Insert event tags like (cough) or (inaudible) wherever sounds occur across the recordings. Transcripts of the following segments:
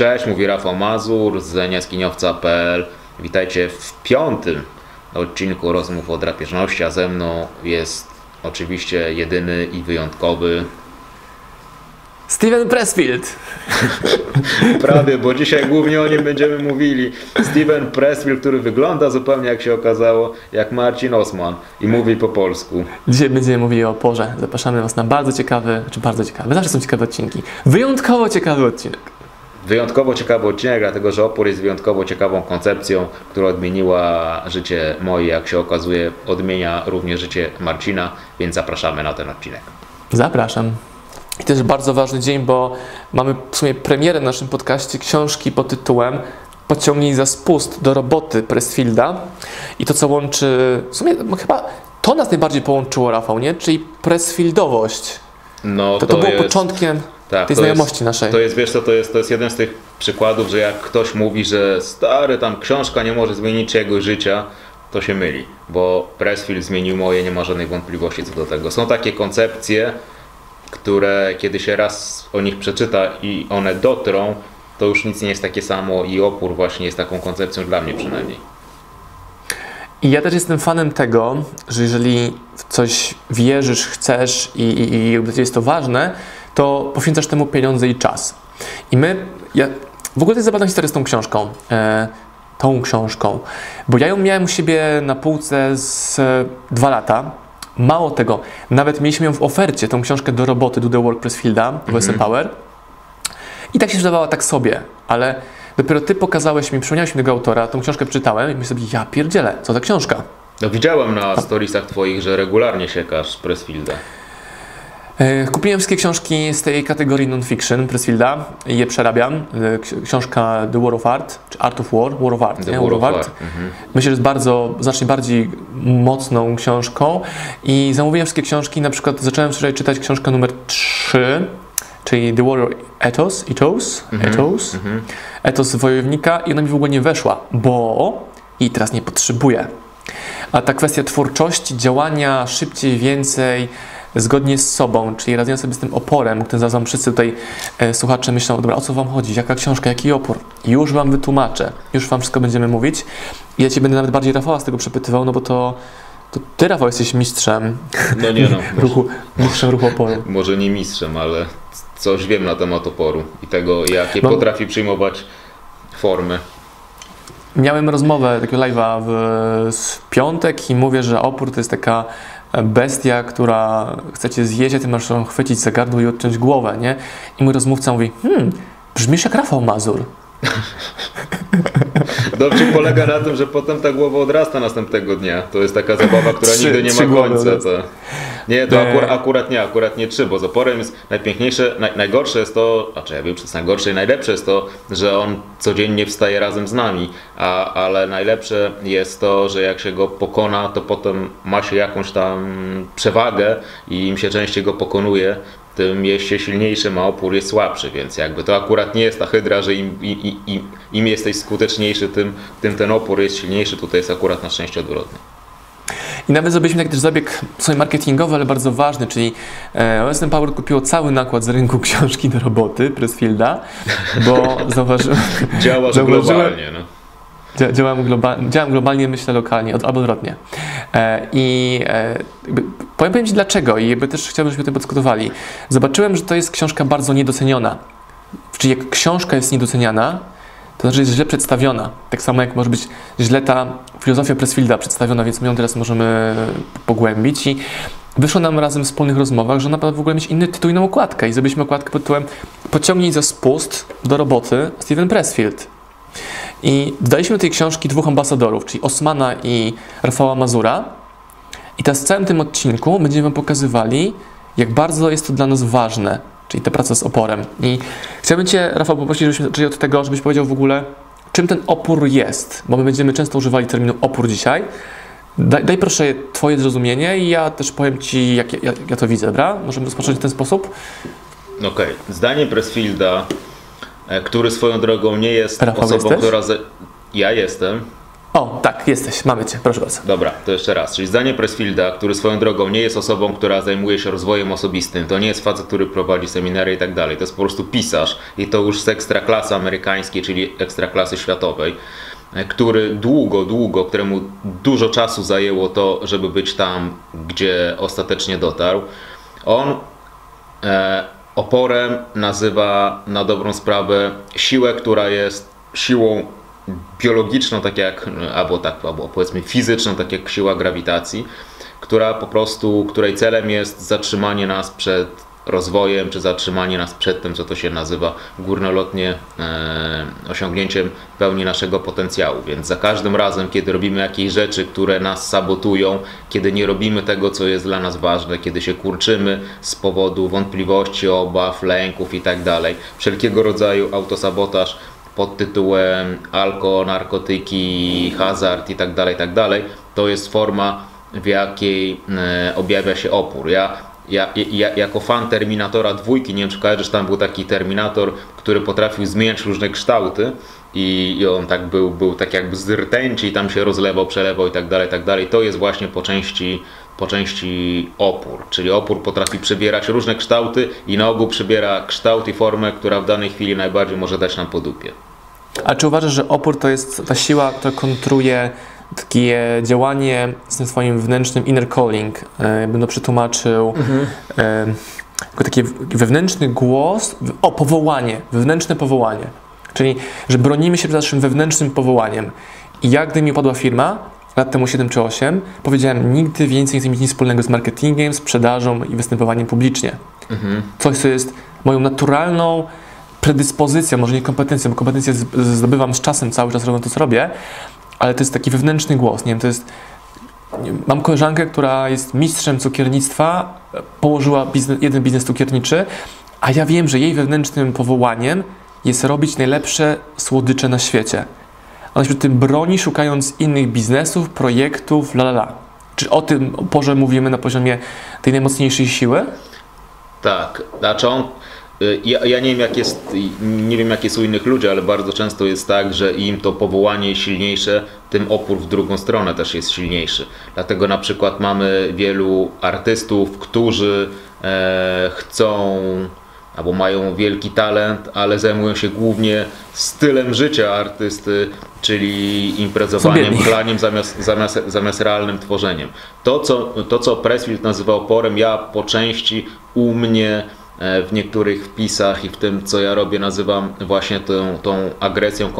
Cześć, mówi Rafał Mazur z niaskiniowca.pl. Witajcie w piątym odcinku rozmów o drapieżności, a ze mną jest oczywiście jedyny i wyjątkowy Steven Pressfield. (laughs) Prawie, bo dzisiaj głównie o nim będziemy mówili. Steven Pressfield, który wygląda zupełnie jak się okazało, jak Marcin Osman i mówi po polsku. Dzisiaj będziemy mówili o porze. Zapraszamy Was na bardzo ciekawy, czy bardzo ciekawy, zawsze są ciekawe odcinki. Wyjątkowo ciekawy odcinek. Wyjątkowo ciekawy odcinek, dlatego że opór jest wyjątkowo ciekawą koncepcją, która odmieniła życie moje, jak się okazuje, odmienia również życie Marcina, więc zapraszamy na ten odcinek. Zapraszam. I też bardzo ważny dzień, bo mamy w sumie premierę w naszym podcaście książki pod tytułem Pociągnij za spust do roboty Pressfielda. I to, co łączy, w sumie no, chyba to nas najbardziej połączyło, Rafał, nie? Czyli Pressfieldowość. No, To, to, było jest- początkiem tak, tej to znajomości jest, naszej. To jest, wiesz co, to jest, to jest jeden z tych przykładów, że jak ktoś mówi, że stary, tam książka nie może zmienić czyjegoś życia, to się myli, bo Pressfield zmienił moje, nie ma żadnej wątpliwości co do tego. Są takie koncepcje, które kiedy się raz o nich przeczyta i one dotrą, to już nic nie jest takie samo i opór właśnie jest taką koncepcją dla mnie przynajmniej. I ja też jestem fanem tego, że jeżeli w coś wierzysz, chcesz i, i, i jest to ważne, to poświęcasz temu pieniądze i czas. I my, ja, w ogóle to jest zabawna historia z tą książką, e, tą książką, bo ja ją miałem u siebie na półce z e, dwa lata. Mało tego, nawet mieliśmy ją w ofercie, tą książkę do roboty, do the Work Pressfielda, SM Power. I tak się sprzedawała tak sobie, ale dopiero ty pokazałeś mi, przypomniałeś mi tego autora, tą książkę czytałem i myślę sobie, ja pierdzielę, co za książka. No, widziałem na storiesach twoich, że regularnie siekasz Pressfielda. E, Kupiłem wszystkie książki z tej kategorii non-fiction Pressfielda i je przerabiam. E, ksi- Książka The War of Art, czy Art of War, War of Art, The nie? War of Art. Myślę, że jest bardzo, znacznie bardziej mocną książką i zamówiłem wszystkie książki, na przykład zacząłem wczoraj czytać książkę numer 3, czyli The Warrior Ethos, Ethos, Ethos, Ethos Wojownika i ona mi w ogóle nie weszła, bo i teraz nie potrzebuję. A ta kwestia twórczości, działania szybciej, więcej, zgodnie z sobą, czyli radzenia sobie z tym oporem, który zaraz wam wszyscy tutaj e, słuchacze myślą, dobra, o co wam chodzi, jaka książka, jaki opór? Już wam wytłumaczę, już wam wszystko będziemy mówić. I ja ci będę nawet bardziej Rafała z tego przepytywał, no bo to, to ty, Rafał, jesteś mistrzem No nie no, (laughs) ruchu, mistrzem ruchu oporu. może nie mistrzem, ale coś wiem na temat oporu i tego, jakie No. potrafi przyjmować formy. Miałem rozmowę takiego live'a w, w piątek i mówię, że opór to jest taka bestia, która chce cię zjeść, a ty masz ją chwycić za gardło i odciąć głowę, nie? I mój rozmówca mówi, hmm, brzmisz jak Rafał Mazur. Dowcip polega na tym, że potem ta głowa odrasta następnego dnia. To jest taka zabawa, która Trzy- nigdy nie ma końca. To... Nie, to akurat, nie, akurat nie trzy, bo z oporem jest najpiękniejsze, naj, najgorsze jest to, znaczy ja wiem, że jest najgorsze i najlepsze jest to, że on codziennie wstaje razem z nami, a, ale najlepsze jest to, że jak się go pokona, to potem ma się jakąś tam przewagę i im się częściej go pokonuje, tym się silniejszy, a opór jest słabszy, więc jakby to akurat nie jest ta hydra, że im, im, im, im jesteś skuteczniejszy, tym, tym ten opór jest silniejszy, tutaj jest akurat na szczęście odwrotnie. I nawet zrobiliśmy taki też zabieg sobie marketingowy, ale bardzo ważny, czyli e, OSM Power kupiło cały nakład z rynku książki do roboty Pressfielda, bo (laughs) zauważyłem, Działa Zauważyłem- globalnie. No. Dzia- Działam, działam globalnie, myślę lokalnie, od, albo odwrotnie. E, I e, jakby, powiem, Ci dlaczego i jakby też chciałbym, żebyśmy o tym. Zobaczyłem, że to jest książka bardzo niedoceniona. Czyli jak książka jest niedoceniana, to znaczy jest źle przedstawiona. Tak samo jak może być źle ta filozofia Pressfielda przedstawiona, więc my ją teraz możemy pogłębić i wyszło nam razem w wspólnych rozmowach, że ona w ogóle mieć inny tytuł, inną okładkę i zrobiliśmy okładkę pod tytułem Pociągnij za spust do roboty Steven Pressfield. I dodaliśmy do tej książki dwóch ambasadorów, czyli Osmana i Rafała Mazura. I teraz w całym tym odcinku będziemy Wam pokazywali, jak bardzo jest to dla nas ważne, czyli ta praca z oporem. I chciałbym Cię, Rafał, poprosić, żebyśmy zaczęli od tego, żebyś powiedział w ogóle, czym ten opór jest, bo my będziemy często używali terminu opór dzisiaj. Daj, daj proszę Twoje zrozumienie i ja też powiem Ci, jak, jak, jak ja to widzę, dobra? Możemy rozpocząć w ten sposób? Okej, zdanie Pressfielda, e, który swoją drogą nie jest Rafał, osobą, jesteś? która. Ze... Ja jestem. O, tak, jesteś, mamy cię, proszę bardzo. Dobra, to jeszcze raz. Czyli zdanie Pressfielda, który swoją drogą nie jest osobą, która zajmuje się rozwojem osobistym, to nie jest facet, który prowadzi seminary i tak dalej. To jest po prostu pisarz i to już z ekstraklasy amerykańskiej, czyli ekstraklasy światowej, e, który długo, długo, któremu dużo czasu zajęło to, żeby być tam, gdzie ostatecznie dotarł. On e, oporem nazywa na dobrą sprawę siłę, która jest siłą biologiczną, tak jak, albo tak, albo powiedzmy fizyczną, tak jak siła grawitacji, która po prostu, której celem jest zatrzymanie nas przed rozwojem, czy zatrzymanie nas przed tym, co to się nazywa górnolotnie e, osiągnięciem pełni naszego potencjału. Więc za każdym razem, kiedy robimy jakieś rzeczy, które nas sabotują, kiedy nie robimy tego, co jest dla nas ważne, kiedy się kurczymy z powodu wątpliwości, obaw, lęków i tak wszelkiego rodzaju autosabotaż pod tytułem alko, narkotyki, hazard i tak dalej, tak to jest forma, w jakiej e, objawia się opór. Ja, ja, ja jako fan Terminatora dwójki, nie wiem czy tam był taki Terminator, który potrafił zmieniać różne kształty i, i on tak był, był tak jakby z rtęci i tam się rozlewał, przelewał i tak dalej, tak dalej. To jest właśnie po części po części opór, czyli opór potrafi przybierać różne kształty i na ogół przybiera kształt i formę, która w danej chwili najbardziej może dać nam po dupie. A czy uważasz, że opór to jest ta siła, która kontruje takie działanie z tym swoim wewnętrznym inner calling? E, Będę przetłumaczył. Mhm. E, taki wewnętrzny głos, o powołanie, wewnętrzne powołanie. Czyli, że bronimy się przed naszym wewnętrznym powołaniem. I jak gdy mi upadła firma, lat temu 7 czy 8, powiedziałem, nigdy więcej nie chcę mieć nic wspólnego z marketingiem, sprzedażą i występowaniem publicznie. Mhm. Coś, co jest moją naturalną predyspozycją, może nie kompetencją, bo kompetencje zdobywam z czasem, cały czas robię to, co robię, ale to jest taki wewnętrzny głos, nie wiem, to jest Mam koleżankę, która jest mistrzem cukiernictwa, położyła biznes, jeden biznes cukierniczy, a ja wiem, że jej wewnętrznym powołaniem jest robić najlepsze słodycze na świecie. Ona się tym broni, szukając innych biznesów, projektów, la la la. Czy o tym porze mówimy na poziomie tej najmocniejszej siły? Tak, znaczy on, ja, ja, nie wiem jak jest, nie wiem jak jest u innych ludzi, ale bardzo często jest tak, że im to powołanie silniejsze, tym opór w drugą stronę też jest silniejszy. Dlatego na przykład mamy wielu artystów, którzy e, chcą albo mają wielki talent, ale zajmują się głównie stylem życia artysty, czyli imprezowaniem, chlaniem zamiast, zamiast, zamiast realnym tworzeniem. To co, to, co Pressfield nazywa oporem, ja po części u mnie w niektórych wpisach i w tym, co ja robię, nazywam właśnie tą, tą agresją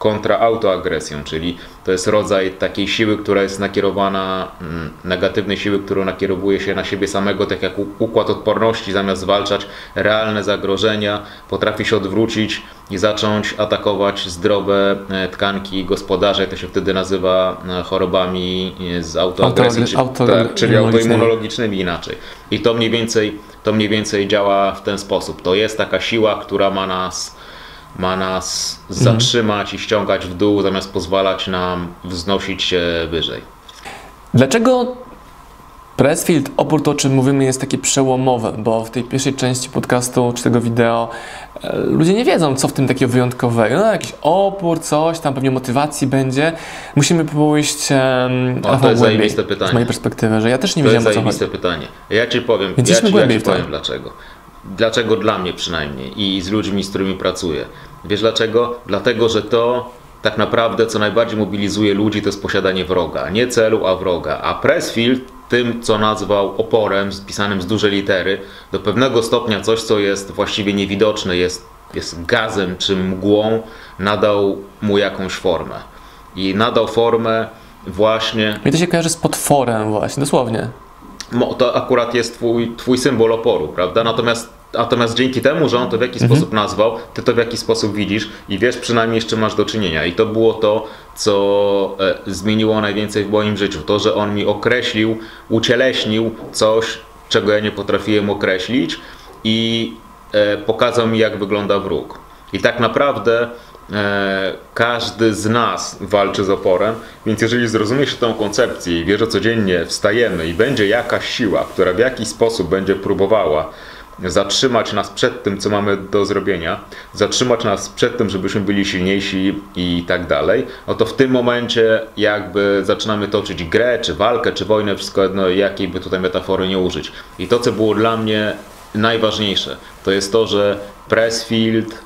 kontra autoagresją, czyli to jest rodzaj takiej siły, która jest nakierowana, mm, negatywnej siły, którą nakierowuje się na siebie samego, tak jak układ odporności, zamiast zwalczać realne zagrożenia, potrafi się odwrócić i zacząć atakować zdrowe e, tkanki gospodarze, to się wtedy nazywa e, chorobami e, z autoagresji, czyli, auto, tak, czyli autoimmunologicznymi inaczej. I to mniej więcej, to mniej więcej działa w ten sposób. To jest taka siła, która ma nas ma nas zatrzymać i ściągać w dół, zamiast pozwalać nam wznosić się wyżej. Dlaczego Pressfield, oprócz to, o czym mówimy, jest takie przełomowe, bo w tej pierwszej części podcastu czy tego wideo e, ludzie nie wiedzą, co w tym takiego wyjątkowego. No, jakiś opór, coś, tam pewnie motywacji będzie. Musimy pójść um, o, to jest zajebiste pytanie. Z mojej perspektywy, że ja też nie to wiedziałem, o co chodzi. To jest zajebiste pytanie. Ja Ci powiem, ja ci, ja ci powiem dlaczego. Dlaczego dla mnie przynajmniej i z ludźmi, z którymi pracuję? Wiesz dlaczego? Dlatego, że to tak naprawdę co najbardziej mobilizuje ludzi to jest posiadanie wroga. Nie celu, a wroga. A Pressfield tym, co nazwał oporem, spisanym z dużej litery, do pewnego stopnia coś, co jest właściwie niewidoczne, jest, jest gazem czy mgłą, nadał mu jakąś formę. I nadał formę właśnie... Mi to się kojarzy z potworem właśnie, dosłownie to akurat jest twój, twój symbol oporu, prawda? Natomiast, natomiast dzięki temu, że on to w jakiś mhm. sposób nazwał, ty to w jakiś sposób widzisz i wiesz przynajmniej z czym masz do czynienia. I to było to, co e, zmieniło najwięcej w moim życiu. To, że on mi określił, ucieleśnił coś, czego ja nie potrafiłem określić i e, pokazał mi, jak wygląda wróg. I tak naprawdę E, każdy z nas walczy z oporem, więc jeżeli zrozumiesz tę koncepcję i wiesz, że codziennie wstajemy i będzie jakaś siła, która w jakiś sposób będzie próbowała zatrzymać nas przed tym, co mamy do zrobienia, zatrzymać nas przed tym, żebyśmy byli silniejsi i tak dalej, oto w tym momencie jakby zaczynamy toczyć grę, czy walkę, czy wojnę, wszystko jedno, jakiej by tutaj metafory nie użyć. I to, co było dla mnie najważniejsze, to jest to, że Pressfield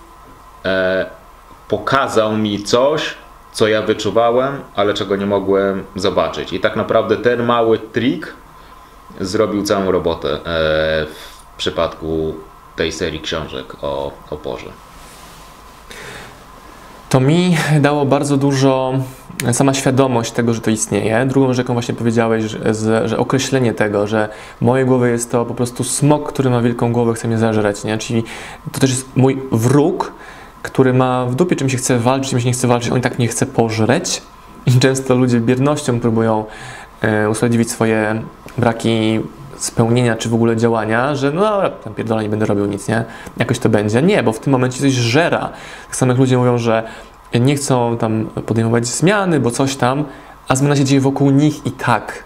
e, pokazał mi coś, co ja wyczuwałem, ale czego nie mogłem zobaczyć. I tak naprawdę ten mały trik zrobił całą robotę e, w przypadku tej serii książek o oporze. To mi dało bardzo dużo sama świadomość tego, że to istnieje. Drugą rzeczą właśnie powiedziałeś, że, że, określenie tego, że w mojej głowie jest to po prostu smok, który ma wielką głowę, chce mnie zażreć, nie? Czyli to też jest mój wróg, który ma w dupie, czym się chce walczyć, czym się nie chce walczyć, on tak nie chce pożreć. I często ludzie biernością próbują e, usprawiedliwić swoje braki spełnienia, czy w ogóle działania, że no dobra, tam pierdolę, nie będę robił nic, nie? Jakoś to będzie. Nie, bo w tym momencie coś żera. Tak samo jak ludzie mówią, że nie chcą tam podejmować zmiany, bo coś tam, a zmiana się dzieje wokół nich i tak.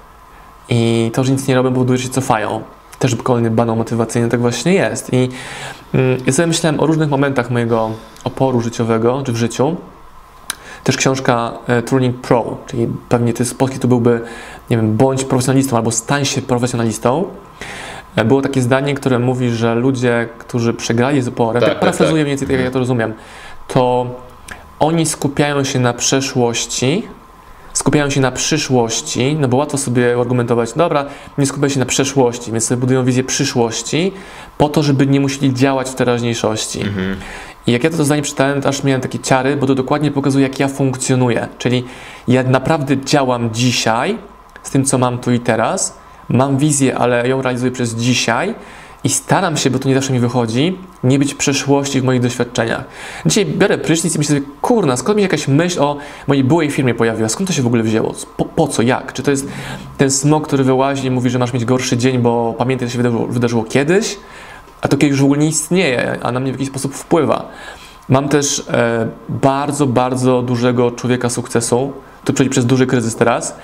I to, że nic nie robią, powoduje, że się cofają. Też kolejny banał motywacyjny tak właśnie jest. I mm, ja sobie myślałem o różnych momentach mojego oporu życiowego, czy w życiu. Też książka e, Pro, czyli pewnie to jest polski to byłby, nie wiem, bądź profesjonalistą albo stań się profesjonalistą. E, było takie zdanie, które mówi, że ludzie, którzy przegrali z oporem, tak, tak, parafrazuję tak. mniej więcej tak, jak ja to rozumiem, to oni skupiają się na przeszłości, skupiają się na przyszłości, no bo łatwo sobie argumentować, dobra, nie skupiają się na przeszłości, więc sobie budują wizję przyszłości po to, żeby nie musieli działać w teraźniejszości. Mhm. I jak ja to zdanie czytałem, to aż miałem takie ciary, bo to dokładnie pokazuje, jak ja funkcjonuję. Czyli ja naprawdę działam dzisiaj z tym, co mam tu i teraz, mam wizję, ale ją realizuję przez dzisiaj i staram się, bo to nie zawsze mi wychodzi, nie być przeszłości w moich doświadczeniach. Dzisiaj biorę prysznic i myślę sobie, kurna, skąd mi jakaś myśl o mojej byłej firmie pojawiła? Skąd to się w ogóle wzięło? Po, po co? Jak? Czy to jest ten smok, który wyłazi i mówi, że masz mieć gorszy dzień, bo pamiętaj, co się wydarzyło, wydarzyło kiedyś, a to kiedyś już w ogóle nie istnieje, a na mnie w jakiś sposób wpływa. Mam też e, bardzo, bardzo dużego człowieka sukcesu, który przechodzi przez duży kryzys teraz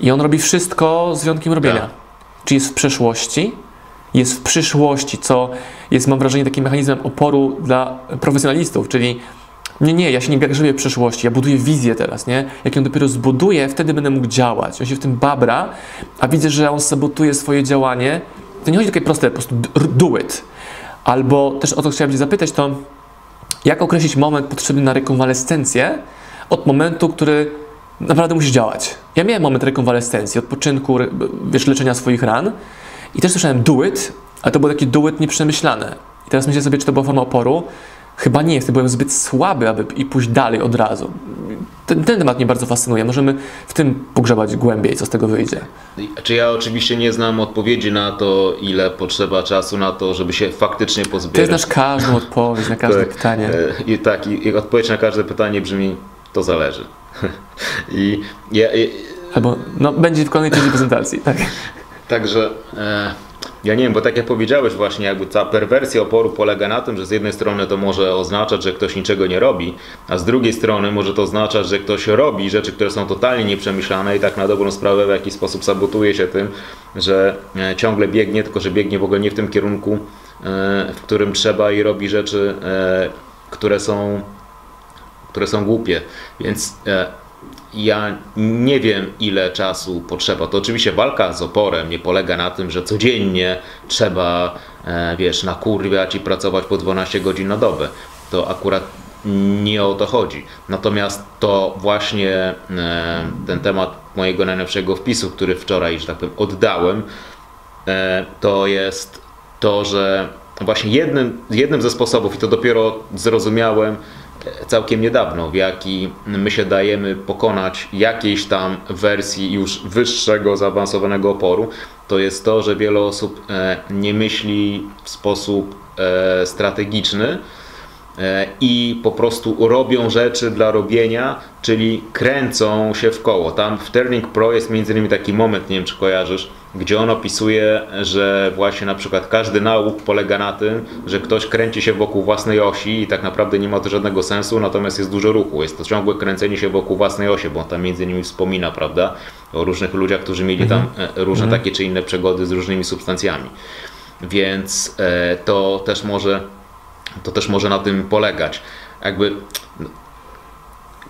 i on robi wszystko z wyjątkiem robienia. Tak. Czy jest w przeszłości, jest w przyszłości, co jest, mam wrażenie, takim mechanizmem oporu dla profesjonalistów, czyli nie, nie, ja się nie żyję w przyszłości, ja buduję wizję teraz, nie? Jak ją dopiero zbuduję, wtedy będę mógł działać. On się w tym babra, a widzę, że on sabotuje swoje działanie. To nie chodzi o takie proste, po prostu do it. Albo też o to chciałem Cię zapytać, to jak określić moment potrzebny na rekonwalescencję od momentu, który naprawdę musisz działać. Ja miałem moment rekonwalescencji, odpoczynku, wiesz, leczenia swoich ran, i też słyszałem do it, ale to był taki do it nieprzemyślane. I teraz myślę sobie, czy to była forma oporu. Chyba nie, wtedy byłem zbyt słaby, aby i pójść dalej od razu. Ten, ten, temat mnie bardzo fascynuje. Możemy w tym pogrzebać głębiej, co z tego wyjdzie. Czy ja oczywiście nie znam odpowiedzi na to, ile potrzeba czasu na to, żeby się faktycznie pozbierać. Ty znasz każdą odpowiedź na każde tak, pytanie. E, I tak, i, i, odpowiedź na każde pytanie brzmi, to zależy. (laughs) I ja, i... Albo, no, będzie w kolejnej części prezentacji, tak. Także e, ja nie wiem, bo tak jak powiedziałeś właśnie, jakby ta perwersja oporu polega na tym, że z jednej strony to może oznaczać, że ktoś niczego nie robi, a z drugiej strony może to oznaczać, że ktoś robi rzeczy, które są totalnie nieprzemyślane i tak na dobrą sprawę w jakiś sposób sabotuje się tym, że e, ciągle biegnie, tylko że biegnie w ogóle nie w tym kierunku, e, w którym trzeba i robi rzeczy, e, które są, które są głupie. Więc e, ja nie wiem, ile czasu potrzeba. To oczywiście walka z oporem nie polega na tym, że codziennie trzeba, e, wiesz, nakurwiać i pracować po 12 godzin na dobę. To akurat nie o to chodzi. Natomiast to właśnie e, ten temat mojego najnowszego wpisu, który wczoraj, że tak powiem, oddałem, e, to jest to, że właśnie jednym, jednym ze sposobów, i to dopiero zrozumiałem, całkiem niedawno, w jaki my się dajemy pokonać jakiejś tam wersji już wyższego, zaawansowanego oporu, to jest to, że wiele osób e, nie myśli w sposób e, strategiczny i po prostu robią rzeczy dla robienia, czyli kręcą się w koło. Tam w Turning Pro jest między innymi taki moment, nie wiem czy kojarzysz, gdzie on opisuje, że właśnie na przykład każdy nauk polega na tym, że ktoś kręci się wokół własnej osi i tak naprawdę nie ma to żadnego sensu, natomiast jest dużo ruchu. Jest to ciągłe kręcenie się wokół własnej osi, bo on tam między innymi wspomina, prawda, o różnych ludziach, którzy mieli tam mhm. e, różne mhm. takie czy inne przegody z różnymi substancjami. więc e, to też może to też może na tym polegać. Jakby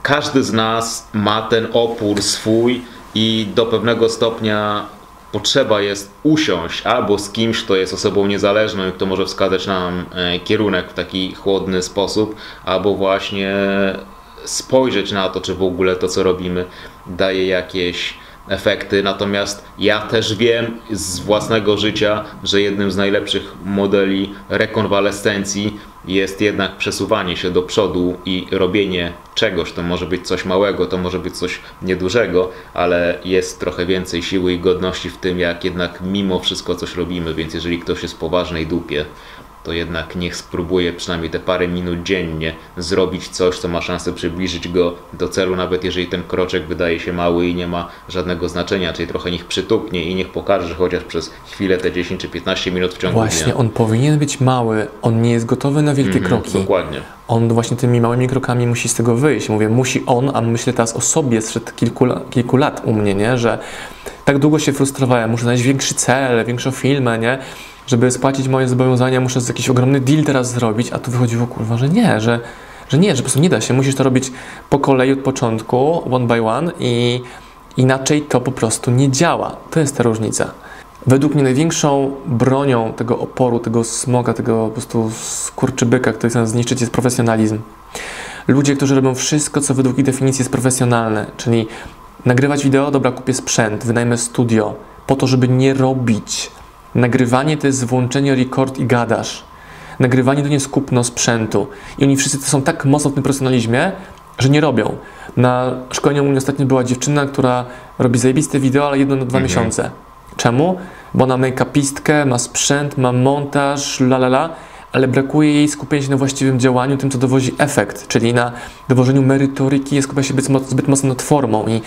każdy z nas ma ten opór swój i do pewnego stopnia potrzeba jest usiąść albo z kimś, kto jest osobą niezależną i kto może wskazać nam e, kierunek w taki chłodny sposób, albo właśnie spojrzeć na to, czy w ogóle to, co robimy, daje jakieś efekty. Natomiast ja też wiem z własnego życia, że jednym z najlepszych modeli rekonwalescencji jest jednak przesuwanie się do przodu i robienie czegoś. To może być coś małego, to może być coś niedużego, ale jest trochę więcej siły i godności w tym, jak jednak mimo wszystko coś robimy. Więc jeżeli ktoś jest w poważnej dupie, to jednak niech spróbuje przynajmniej te parę minut dziennie zrobić coś, co ma szansę przybliżyć go do celu, nawet jeżeli ten kroczek wydaje się mały i nie ma żadnego znaczenia, czyli trochę niech przytuknie i niech pokaże, że chociaż przez chwilę te 10 czy 15 minut w ciągu Właśnie, dnia. on powinien być mały, on nie jest gotowy na wielkie Mhm, kroki. Dokładnie. On właśnie tymi małymi krokami musi z tego wyjść. Mówię, musi on, a myślę teraz o sobie sprzed kilku, kilku lat u mnie, nie? że tak długo się frustrowałem, muszę znaleźć większy cel, większą filmę, nie? Żeby spłacić moje zobowiązania, muszę jakiś ogromny deal teraz zrobić, a tu wychodziło kurwa, że nie, że, że nie, że po prostu nie da się. Musisz to robić po kolei od początku, one by one i inaczej to po prostu nie działa. To jest ta różnica. Według mnie największą bronią tego oporu, tego smoga, tego po prostu skurczybyka, który chce zniszczyć jest profesjonalizm. Ludzie, którzy robią wszystko, co według ich definicji jest profesjonalne, czyli nagrywać wideo, dobra, kupię sprzęt, wynajmę studio, po to, żeby nie robić. Nagrywanie to jest włączenie record i gadasz. Nagrywanie to nie jest kupno sprzętu. I oni wszyscy to są tak mocno w tym profesjonalizmie, że nie robią. Na szkoleniu u mnie ostatnio była dziewczyna, która robi zajebiste wideo, ale jedno na dwa miesiące. Czemu? Bo ona make-upistkę, ma sprzęt, ma montaż, la la la, ale brakuje jej skupienia się na właściwym działaniu, tym co dowozi efekt, czyli na dowożeniu merytoryki, skupia się zbyt, zbyt mocno nad formą i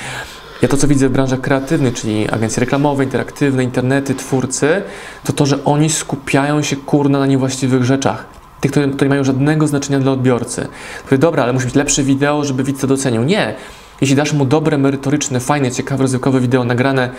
ja to, co widzę w branżach kreatywnych, czyli agencje reklamowe, interaktywne, internety, twórcy, to to, że oni skupiają się kurna na niewłaściwych rzeczach. Tych, które, które nie mają żadnego znaczenia dla odbiorcy. Mówię, dobra, ale musi być lepsze wideo, żeby widz to docenił. Nie. Jeśli dasz mu dobre, merytoryczne, fajne, ciekawe, rozrywkowe wideo nagrane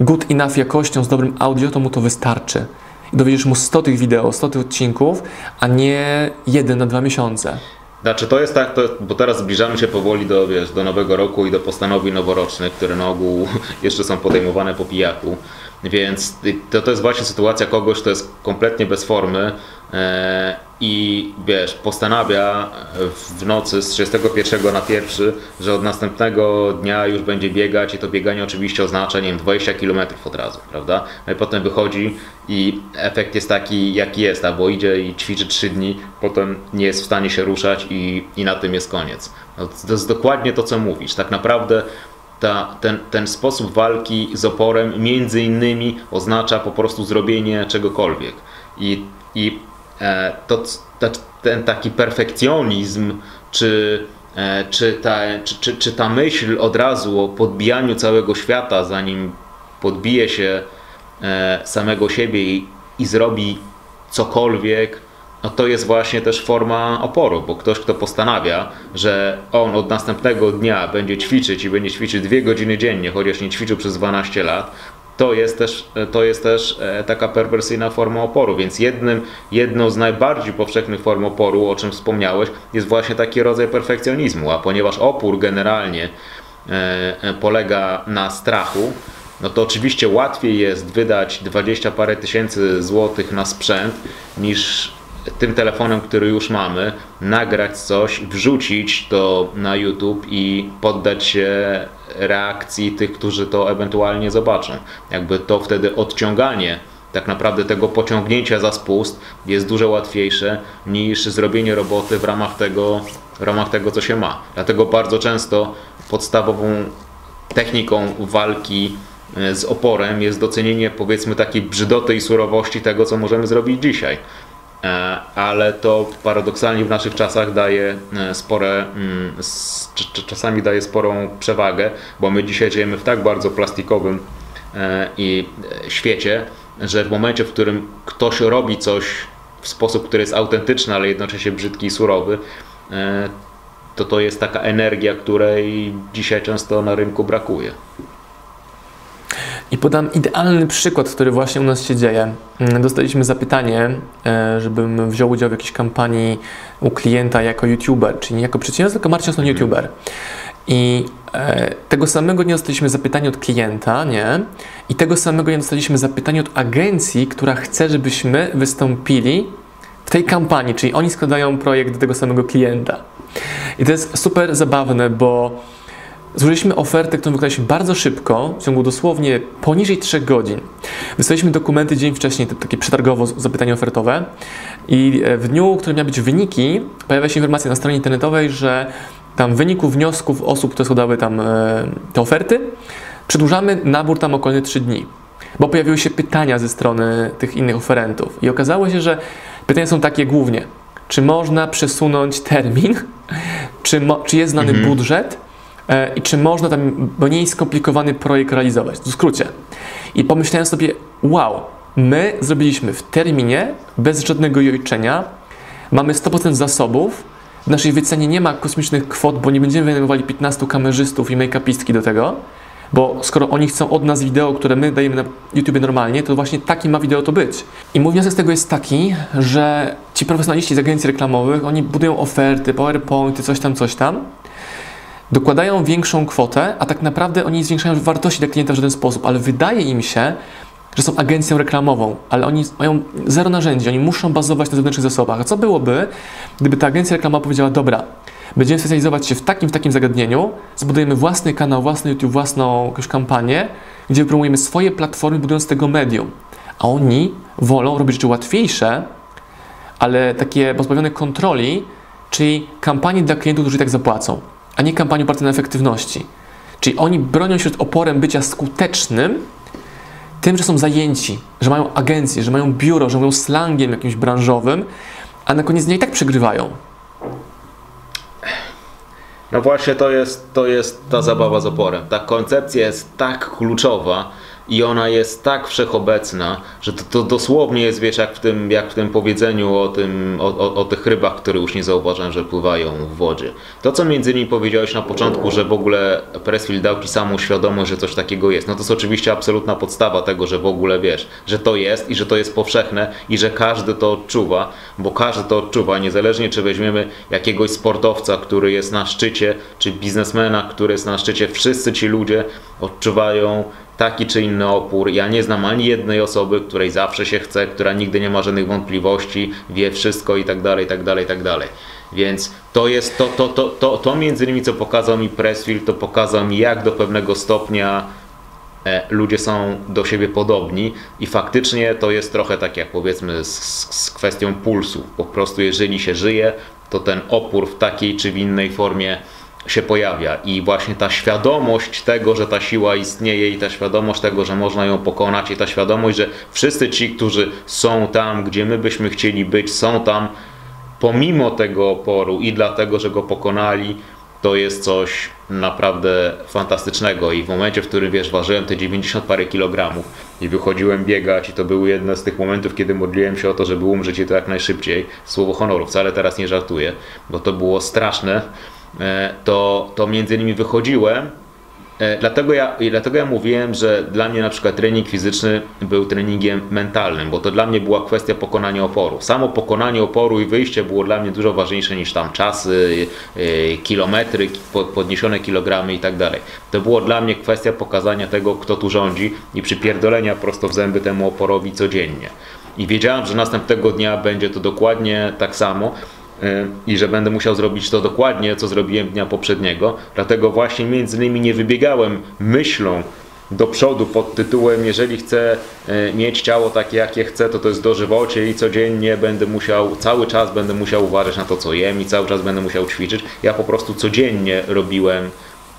good enough jakością, z dobrym audio, to mu to wystarczy. I dowiedziesz mu 100 tych wideo, 100 tych odcinków, a nie jeden na dwa miesiące. Znaczy to jest tak, to, bo teraz zbliżamy się powoli do, wiesz, do nowego roku i do postanowień noworocznych, które na ogół (laughs) jeszcze są podejmowane po pijaku. Więc to, to jest właśnie sytuacja kogoś, kto jest kompletnie bez formy e, i wiesz, postanawia w nocy z 31 na 1, że od następnego dnia już będzie biegać i to bieganie oczywiście oznacza, nie wiem, 20 km od razu, prawda? No i potem wychodzi i efekt jest taki, jaki jest, albo idzie i ćwiczy 3 dni, potem nie jest w stanie się ruszać i, i na tym jest koniec. No, to jest dokładnie to, co mówisz. Tak naprawdę ta, ten, ten sposób walki z oporem między innymi oznacza po prostu zrobienie czegokolwiek. I, i e, to, ta, ten taki perfekcjonizm, czy, e, czy, ta, czy, czy, czy ta myśl od razu o podbijaniu całego świata, zanim podbije się e, samego siebie i, i zrobi cokolwiek, no to jest właśnie też forma oporu, bo ktoś, kto postanawia, że on od następnego dnia będzie ćwiczyć i będzie ćwiczyć dwie godziny dziennie, chociaż nie ćwiczył przez 12 lat, to jest też, to jest też e, taka perwersyjna forma oporu, więc jednym, jedną z najbardziej powszechnych form oporu, o czym wspomniałeś, jest właśnie taki rodzaj perfekcjonizmu, a ponieważ opór generalnie e, e, polega na strachu, no to oczywiście łatwiej jest wydać 20 parę tysięcy złotych na sprzęt niż tym telefonem, który już mamy, nagrać coś, wrzucić to na YouTube i poddać się reakcji tych, którzy to ewentualnie zobaczą. Jakby to wtedy odciąganie tak naprawdę tego pociągnięcia za spust jest dużo łatwiejsze niż zrobienie roboty w ramach tego, w ramach tego co się ma. Dlatego bardzo często podstawową techniką walki e, z oporem jest docenienie powiedzmy takiej brzydoty i surowości tego, co możemy zrobić dzisiaj. E, Ale to paradoksalnie w naszych czasach daje e, spore, mm, czasami daje sporą przewagę, bo my dzisiaj żyjemy w tak bardzo plastikowym e, i świecie, że w momencie, w którym ktoś robi coś w sposób, który jest autentyczny, ale jednocześnie brzydki i surowy, to to jest taka energia, której dzisiaj często na rynku brakuje. I podam idealny przykład, który właśnie u nas się dzieje. Mm, Dostaliśmy zapytanie, e, żebym wziął udział w jakiejś kampanii u klienta jako YouTuber, czyli nie jako przedsiębiorca, tylko Marcin Osman YouTuber. I e, tego samego dnia dostaliśmy zapytanie od klienta, nie? I tego samego dnia dostaliśmy zapytanie od agencji, która chce, żebyśmy wystąpili w tej kampanii, czyli oni składają projekt do tego samego klienta. I to jest super zabawne, bo Złożyliśmy ofertę, którą wykonaliśmy bardzo szybko, w ciągu dosłownie poniżej 3 godzin. Wysłaliśmy dokumenty dzień wcześniej, takie przetargowo zapytanie ofertowe i e, w dniu, w którym miały być wyniki, pojawia się informacja na stronie internetowej, że tam w wyniku wniosków osób, które składały tam e, te oferty, przedłużamy nabór tam o kolejne 3 dni. Bo pojawiły się pytania ze strony tych innych oferentów i okazało się, że pytania są takie głównie. Czy można przesunąć termin? (laughs) Czy, czy jest znany budżet? E, i czy można tam mniej skomplikowany projekt realizować. W skrócie. I pomyślałem sobie, wow, my zrobiliśmy w terminie, bez żadnego jojczenia, mamy 100% zasobów, w naszej wycenie nie ma kosmicznych kwot, bo nie będziemy wynajmowali 15 kamerzystów i make-upistki do tego, bo skoro oni chcą od nas wideo, które my dajemy na YouTube normalnie, to właśnie taki ma wideo to być. I mój wniosek z tego jest taki, że ci profesjonaliści z agencji reklamowych, oni budują oferty, PowerPointy, coś tam, coś tam, dokładają większą kwotę, a tak naprawdę oni nie zwiększają wartości dla klienta w żaden sposób, ale wydaje im się, że są agencją reklamową, ale oni mają zero narzędzi, oni muszą bazować na zewnętrznych zasobach. A co byłoby, gdyby ta agencja reklamowa powiedziała, dobra, będziemy specjalizować się w takim, w takim zagadnieniu, zbudujemy własny kanał, własny YouTube, własną jakąś kampanię, gdzie promujemy swoje platformy, budując tego medium. A oni wolą robić rzeczy łatwiejsze, ale takie pozbawione kontroli, czyli kampanie dla klientów, którzy tak zapłacą, a nie kampanie oparte na efektywności. Czyli oni bronią się przed oporem bycia skutecznym, tym, że są zajęci, że mają agencję, że mają biuro, że mówią slangiem jakimś branżowym, a na koniec dnia i tak przegrywają. No właśnie to jest, to jest ta zabawa z oporem. Ta koncepcja jest tak kluczowa i ona jest tak wszechobecna, że to, to dosłownie jest, wiesz, jak w tym, jak w tym powiedzeniu o, tym, o, o, o tych rybach, które już nie zauważam, że pływają w wodzie. To, co między innymi powiedziałeś na początku, że w ogóle Pressfield dał Ci samą świadomość, że coś takiego jest, no to jest oczywiście absolutna podstawa tego, że w ogóle wiesz, że to jest i że to jest powszechne i że każdy to odczuwa, bo każdy to odczuwa, niezależnie czy weźmiemy jakiegoś sportowca, który jest na szczycie, czy biznesmena, który jest na szczycie, wszyscy ci ludzie odczuwają taki czy inny opór. Ja nie znam ani jednej osoby, której zawsze się chce, która nigdy nie ma żadnych wątpliwości, wie wszystko i tak dalej, i tak dalej, i tak dalej. Więc to jest to, to, to, to, to między innymi, co pokazał mi Pressfield, to pokazał mi, jak do pewnego stopnia e, ludzie są do siebie podobni i faktycznie to jest trochę tak jak powiedzmy z, z kwestią pulsu. Po prostu jeżeli się żyje, to ten opór w takiej czy w innej formie się pojawia. I właśnie ta świadomość tego, że ta siła istnieje i ta świadomość tego, że można ją pokonać i ta świadomość, że wszyscy ci, którzy są tam, gdzie my byśmy chcieli być, są tam pomimo tego oporu i dlatego, że go pokonali, to jest coś naprawdę fantastycznego. I w momencie, w którym wiesz, ważyłem te 90 parę kilogramów i wychodziłem biegać i to były jedne z tych momentów, kiedy modliłem się o to, żeby umrzeć i to jak najszybciej, słowo honoru, wcale teraz nie żartuję, bo to było straszne, to, to między innymi wychodziłem. E, dlatego ja, dlatego ja mówiłem, że dla mnie na przykład trening fizyczny był treningiem mentalnym, bo to dla mnie była kwestia pokonania oporu. Samo pokonanie oporu i wyjście było dla mnie dużo ważniejsze niż tam czasy, e, kilometry, podniesione kilogramy i tak dalej. To było dla mnie kwestia pokazania tego, kto tu rządzi i przypierdolenia prosto w zęby temu oporowi codziennie. I wiedziałem, że następnego dnia będzie to dokładnie tak samo, i że będę musiał zrobić to dokładnie, co zrobiłem dnia poprzedniego. Dlatego właśnie między innymi nie wybiegałem myślą do przodu pod tytułem jeżeli chcę e, mieć ciało takie jakie chcę, to to jest dożywocie i codziennie będę musiał, cały czas będę musiał uważać na to co jem i cały czas będę musiał ćwiczyć. Ja po prostu codziennie robiłem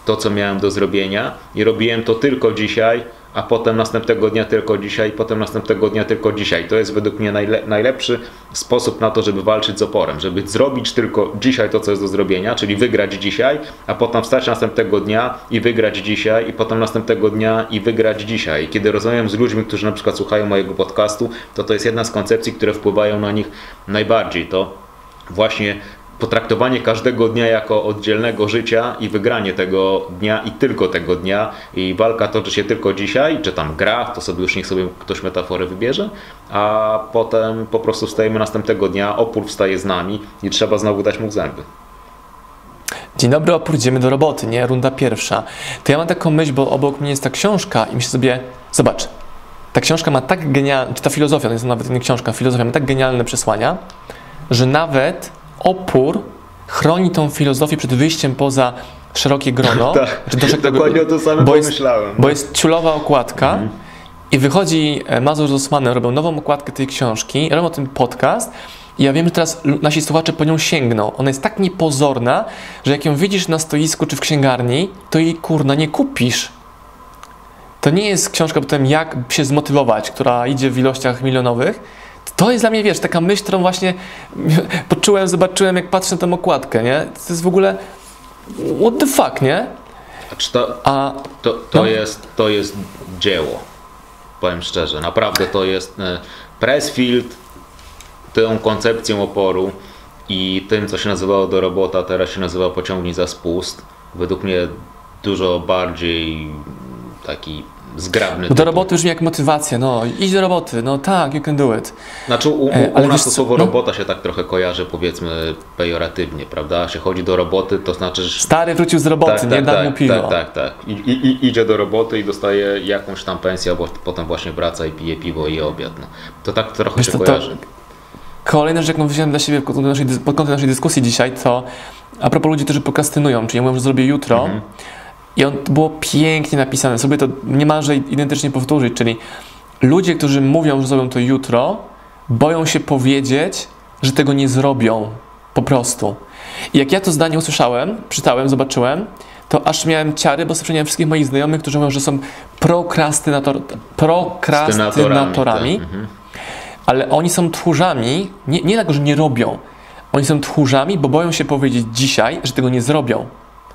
to co miałem do zrobienia i robiłem to tylko dzisiaj a potem następnego dnia tylko dzisiaj, potem następnego dnia tylko dzisiaj. To jest według mnie najle najlepszy sposób na to, żeby walczyć z oporem, żeby zrobić tylko dzisiaj to, co jest do zrobienia, czyli wygrać dzisiaj, a potem wstać następnego dnia i wygrać dzisiaj, i potem następnego dnia i wygrać dzisiaj. Kiedy rozmawiam z ludźmi, którzy na przykład słuchają mojego podcastu, to to jest jedna z koncepcji, które wpływają na nich najbardziej. To właśnie potraktowanie każdego dnia jako oddzielnego życia i wygranie tego dnia i tylko tego dnia i walka toczy się tylko dzisiaj, czy tam gra, to sobie już niech sobie ktoś metaforę wybierze, a potem po prostu wstajemy następnego dnia, opór wstaje z nami i trzeba znowu dać mu zęby. Dzień dobry, opór, idziemy do roboty, nie? Runda pierwsza. To ja mam taką myśl, bo obok mnie jest ta książka i myślę sobie, zobacz, ta książka ma tak genialne, czy ta filozofia, to jest nawet nie książka, filozofia ma tak genialne przesłania, że nawet opór chroni tą filozofię przed wyjściem poza szerokie grono. (laughs) Tak, czy do szerokiego- dokładnie o tym samym bo jest, pomyślałem. Bo jest ciulowa okładka i wychodzi e, Mazur z Osmanem, robią nową okładkę tej książki, robią o tym podcast i ja wiem, że teraz nasi słuchacze po nią sięgną. Ona jest tak niepozorna, że jak ją widzisz na stoisku czy w księgarni, to jej kurna nie kupisz. To nie jest książka potem jak się zmotywować, która idzie w ilościach milionowych. To jest dla mnie, wiesz, taka myśl, którą właśnie (laughs) poczułem, zobaczyłem, jak patrzę na tę okładkę, nie? To jest w ogóle what the fuck, nie? A czy to, A To, to, No. jest, to jest dzieło. Powiem szczerze, naprawdę to jest e, Pressfield tą koncepcją oporu i tym, co się nazywało do robota, teraz się nazywa pociągnij za spust. Według mnie dużo bardziej taki zgrabny. No do roboty brzmi jak motywacja, no idź do roboty, no tak, you can do it. Znaczy u, u, E, u ale nas wiesz to słowo no. robota się tak trochę kojarzy powiedzmy pejoratywnie, prawda? Się chodzi do roboty, to znaczy, że Stary wrócił z roboty, nie dam mu piwo. tak, tak, tak. I, i, idzie do roboty i dostaje jakąś tam pensję, bo potem właśnie wraca i pije piwo i obiad. No. To tak trochę Wiesz się to- kojarzy. Kolejna rzecz, jaką wziąłem dla siebie pod kątem naszej, pod kątem naszej dyskusji dzisiaj, to a propos ludzi, którzy prokrastynują, czyli ja mówię, że zrobię jutro Mhm. I on, było pięknie napisane, sobie to niemalże identycznie powtórzyć, czyli ludzie, którzy mówią, że zrobią to jutro, boją się powiedzieć, że tego nie zrobią, po prostu. I jak ja to zdanie usłyszałem, czytałem, zobaczyłem, to aż miałem ciary, bo przypomniałem wszystkich moich znajomych, którzy mówią, że są prokrastynator, prokrastynatorami, tak. Mhm. ale oni są tchórzami, nie, nie dlatego, że nie robią. Oni są tchórzami, bo boją się powiedzieć dzisiaj, że tego nie zrobią.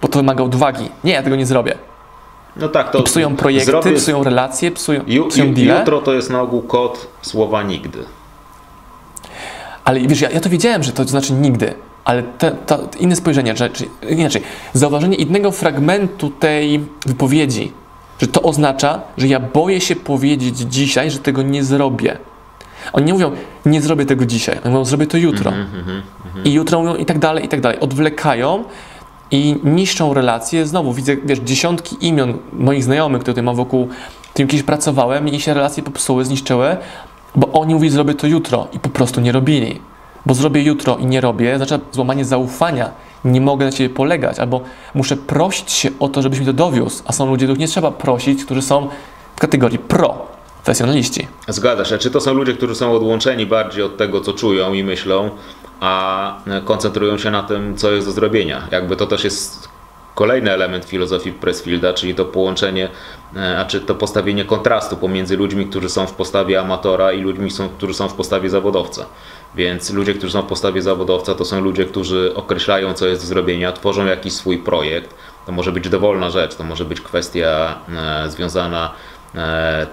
Bo to wymaga odwagi. Nie, ja tego nie zrobię. No tak, to I psują projekty, zrobię- psują relacje, psują, Ju, psują ju, jutro to jest na ogół kod słowa nigdy. Ale wiesz, ja, ja to wiedziałem, że to znaczy nigdy. Ale te, to inne spojrzenie, że, czy, inaczej, zauważenie innego fragmentu tej wypowiedzi, że to oznacza, że ja boję się powiedzieć dzisiaj, że tego nie zrobię. Oni nie mówią, nie zrobię tego dzisiaj, oni mówią, zrobię to jutro. Mhm, I jutro mówią i tak dalej, i tak dalej. Odwlekają i niszczą relacje. Znowu widzę, wiesz, dziesiątki imion moich znajomych, które tutaj mam wokół, którym kiedyś pracowałem i się relacje popsuły, zniszczyły, bo oni mówili, zrobię to jutro i po prostu nie robili. Bo zrobię jutro i nie robię, oznacza złamanie zaufania. Nie mogę na ciebie polegać, albo muszę prosić się o to, żebyś mi to dowiózł. A są ludzie, których nie trzeba prosić, którzy są w kategorii pro, profesjonaliści. Zgadza się. Czy to są ludzie, którzy są odłączeni bardziej od tego, co czują i myślą, a koncentrują się na tym, co jest do zrobienia? Jakby to też jest kolejny element filozofii Pressfielda, czyli to połączenie, e, a czy to postawienie kontrastu pomiędzy ludźmi, którzy są w postawie amatora i ludźmi, którzy są w postawie zawodowca. Więc ludzie, którzy są w postawie zawodowca, to są ludzie, którzy określają, co jest do zrobienia, tworzą jakiś swój projekt. To może być dowolna rzecz, to może być kwestia e, związana e,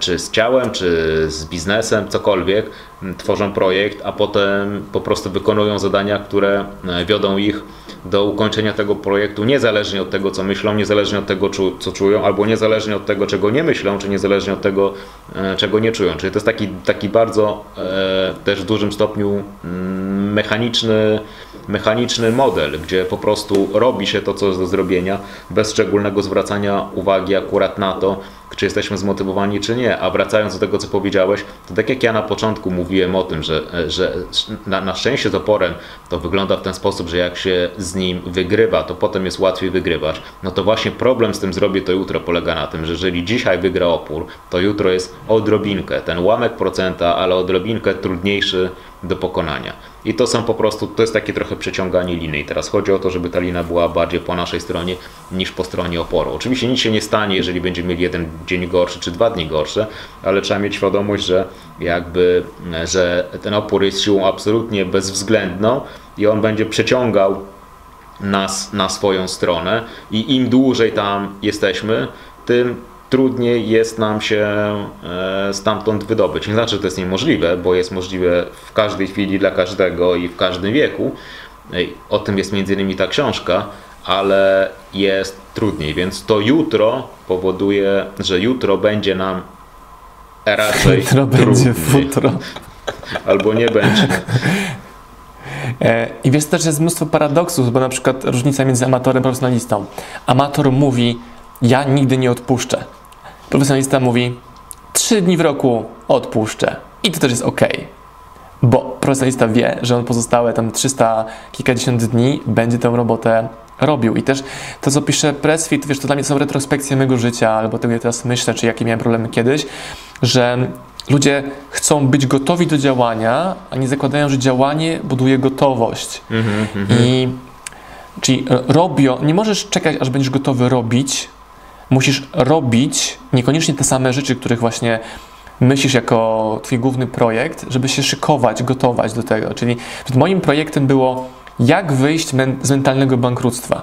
czy z ciałem, czy z biznesem, cokolwiek, tworzą projekt, a potem po prostu wykonują zadania, które e, wiodą ich do ukończenia tego projektu, niezależnie od tego, co myślą, niezależnie od tego, co czują, albo niezależnie od tego, czego nie myślą, czy niezależnie od tego, e, czego nie czują. Czyli to jest taki, taki bardzo e, też w dużym stopniu mm, mechaniczny, mechaniczny model, gdzie po prostu robi się to, co jest do zrobienia, bez szczególnego zwracania uwagi akurat na to, czy jesteśmy zmotywowani, czy nie. A wracając do tego, co powiedziałeś, to tak jak ja na początku mówiłem o tym, że, że na, na szczęście z oporem to wygląda w ten sposób, że jak się z nim wygrywa, to potem jest łatwiej wygrywać. No to właśnie problem z tym zrobię to jutro polega na tym, że jeżeli dzisiaj wygra opór, to jutro jest odrobinkę, ten ułamek procenta, ale odrobinkę trudniejszy do pokonania. I to są po prostu, to jest takie trochę przeciąganie liny. I teraz chodzi o to, żeby ta lina była bardziej po naszej stronie niż po stronie oporu. Oczywiście nic się nie stanie, jeżeli będziemy mieli jeden dzień gorszy czy dwa dni gorsze, ale trzeba mieć świadomość, że jakby, że ten opór jest siłą absolutnie bezwzględną i on będzie przeciągał nas na swoją stronę i im dłużej tam jesteśmy, tym trudniej jest nam się e, stamtąd wydobyć. Nie znaczy, że to jest niemożliwe, bo jest możliwe w każdej chwili dla każdego i w każdym wieku, Ej, O tym jest między innymi ta książka, ale jest trudniej, więc to jutro powoduje, że jutro będzie nam raczej Jutro będzie futro. (laughs) Albo nie będzie. E, I wiesz, też jest mnóstwo paradoksów, bo na przykład różnica między amatorem a profesjonalistą. Amator mówi, ja nigdy nie odpuszczę. Profesjonalista mówi, trzy dni w roku odpuszczę. I to też jest ok. Bo profesjonalista wie, że on pozostałe tam 300 kilkadziesiąt dni będzie tę robotę robił. I też to, co pisze Pressfit, wiesz, to dla mnie są retrospekcje mojego życia, albo tego, jak teraz myślę, czy jakie miałem problemy kiedyś, że ludzie chcą być gotowi do działania, a nie zakładają, że działanie buduje gotowość. Mhm, I czyli robią, nie możesz czekać, aż będziesz gotowy robić. Musisz robić niekoniecznie te same rzeczy, których właśnie myślisz jako twój główny projekt, żeby się szykować, gotować do tego. Czyli moim projektem było, jak wyjść men- z mentalnego bankructwa.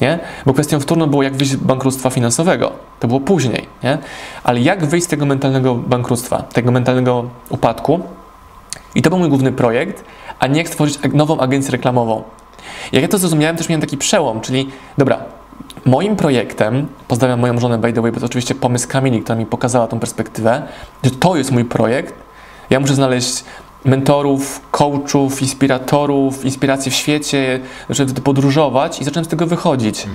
Nie? Bo kwestią wtórną było, jak wyjść z bankructwa finansowego. To było później. Nie? Ale jak wyjść z tego mentalnego bankructwa, tego mentalnego upadku. I to był mój główny projekt, a nie jak stworzyć nową agencję reklamową. Jak ja to zrozumiałem, też miałem taki przełom, czyli dobra, moim projektem, pozdrawiam moją żonę by the way, bo to oczywiście pomysł Kamili, która mi pokazała tą perspektywę, że to jest mój projekt, ja muszę znaleźć mentorów, coachów, inspiratorów, inspiracje w świecie, żeby podróżować i zacząłem z tego wychodzić.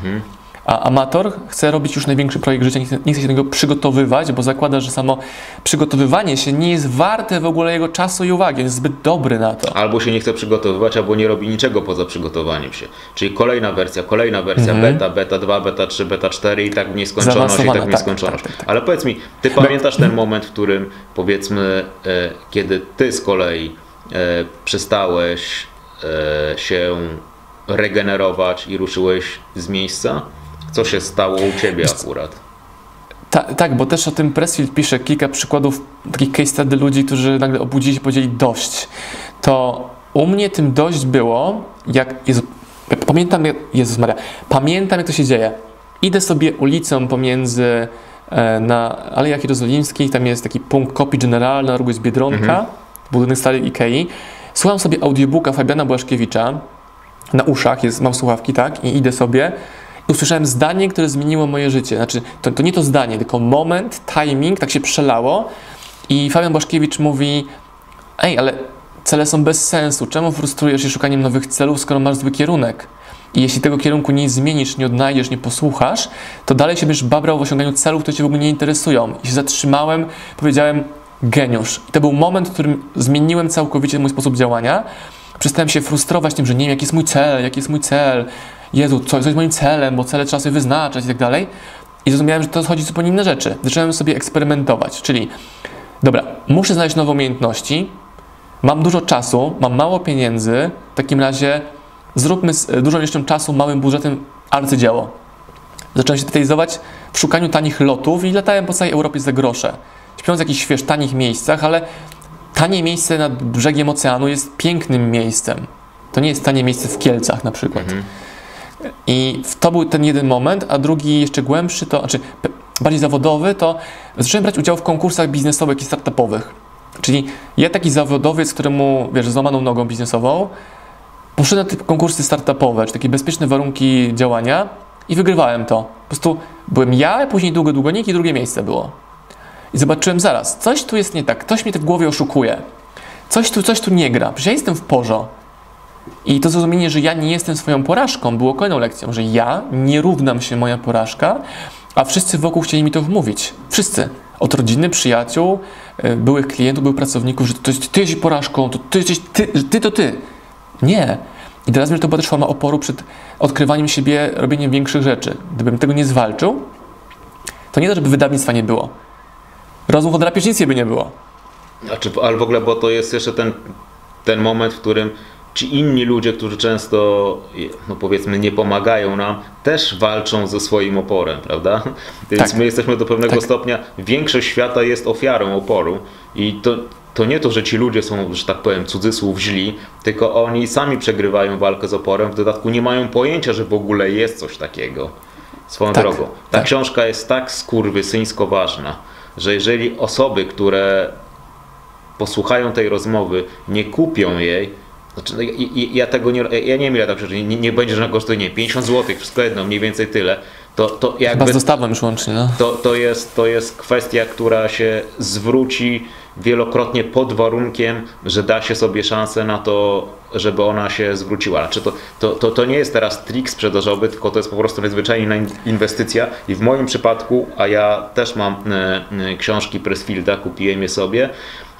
A amator chce robić już największy projekt życia, nie chce, nie chce się do niego przygotowywać, bo zakłada, że samo przygotowywanie się nie jest warte w ogóle jego czasu i uwagi, jest zbyt dobry na to. Albo się nie chce przygotowywać, albo nie robi niczego poza przygotowaniem się. Czyli kolejna wersja, kolejna wersja, Mhm. beta, beta 2, beta 3, beta 4 i tak w nieskończoność, i tak w tak, nieskończoność. tak, tak, tak. Ale powiedz mi, ty pamiętasz ten moment, w którym powiedzmy, e, kiedy ty z kolei e, przestałeś e, się regenerować i ruszyłeś z miejsca? Co się stało u ciebie akurat? Ta, tak, bo też o tym Pressfield pisze kilka przykładów takich case study ludzi, którzy nagle obudzili się i powiedzieli dość. To u mnie tym dość było, jak Jezu, pamiętam, jak, Jezus Maria, pamiętam jak to się dzieje. Idę sobie ulicą pomiędzy e, na Alejach Jerozolimskich, tam jest taki punkt Copy General, na rogu jest Biedronka, budynek starej Ikei. Słucham sobie audiobooka Fabiana Błaszkiewicza, na uszach, jest, mam słuchawki, tak, i idę sobie usłyszałem zdanie, które zmieniło moje życie. Znaczy, to, to nie to zdanie, tylko moment, timing, tak się przelało i Fabian Błaszkiewicz mówi ej, ale cele są bez sensu, czemu frustrujesz się szukaniem nowych celów, skoro masz zły kierunek? I jeśli tego kierunku nie zmienisz, nie odnajdziesz, nie posłuchasz, to dalej się będziesz babrał w osiąganiu celów, które cię w ogóle nie interesują. I się zatrzymałem, powiedziałem geniusz. I to był moment, w którym zmieniłem całkowicie mój sposób działania. Przestałem się frustrować tym, że nie wiem, jaki jest mój cel, jaki jest mój cel. Jezu, co, co jest moim celem, bo cele trzeba sobie wyznaczać i tak dalej. I zrozumiałem, że to chodzi o zupełnie inne rzeczy. Zacząłem sobie eksperymentować, czyli dobra, muszę znaleźć nowe umiejętności, mam dużo czasu, mam mało pieniędzy, w takim razie zróbmy z e, dużą ilością czasu, małym budżetem arcydzieło. Zacząłem się specjalizować w szukaniu tanich lotów i latałem po całej Europie za grosze. Śpiąc w jakichś wiesz, tanich miejscach, ale tanie miejsce nad brzegiem oceanu jest pięknym miejscem. To nie jest tanie miejsce w Kielcach na przykład. I to był ten jeden moment, a drugi jeszcze głębszy, to znaczy bardziej zawodowy, to zacząłem brać udział w konkursach biznesowych i startupowych. Czyli ja taki zawodowiec, któremu, wiesz, złamaną nogą biznesową, poszedłem na te konkursy startupowe, czy takie bezpieczne warunki działania i wygrywałem to. Po prostu byłem ja, później długo, długo nikt i drugie miejsce było. I zobaczyłem zaraz, coś tu jest nie tak, ktoś mnie tak w głowie oszukuje. Coś tu, coś tu nie gra, przecież ja jestem w porzo. I to zrozumienie, że ja nie jestem swoją porażką, było kolejną lekcją, że ja nie równam się moja porażka, a wszyscy wokół chcieli mi to wmówić. Wszyscy. Od rodziny, przyjaciół, y, byłych klientów, byłych pracowników, że to jest, ty jesteś porażką, to ty jesteś ty, ty to ty. Nie. I teraz to była też forma oporu przed odkrywaniem siebie, robieniem większych rzeczy. Gdybym tego nie zwalczył, to nie to, żeby wydawnictwa nie było. Rozmów o drapieżnictwie by nie było. Znaczy, ale w ogóle, bo to jest jeszcze ten, ten moment, w którym ci inni ludzie, którzy często, no powiedzmy, nie pomagają nam, też walczą ze swoim oporem, prawda? Więc Tak. my jesteśmy do pewnego Tak. stopnia, większość świata jest ofiarą oporu i to, to nie to, że ci ludzie są, że tak powiem, cudzysłów źli, tylko oni sami przegrywają walkę z oporem, w dodatku nie mają pojęcia, że w ogóle jest coś takiego. Swoją Tak, drogą. Ta tak. książka jest tak skurwysyńsko ważna, że jeżeli osoby, które posłuchają tej rozmowy, nie kupią jej, Znaczy, no, ja, ja tego nie, ja nie wiem ile tak nie, nie będzie, że kosztuje nie 50 zł, wszystko jedno, mniej więcej tyle. To, to jakby, Chyba z dostawą już łącznie, no. To, to, jest, to jest kwestia, która się zwróci wielokrotnie pod warunkiem, że da się sobie szansę na to, żeby ona się zwróciła. Znaczy to, to, to, to nie jest teraz trik sprzedażowy, tylko to jest po prostu nadzwyczajna inwestycja i w moim przypadku, a ja też mam e, e, książki Pressfielda, kupiłem je sobie,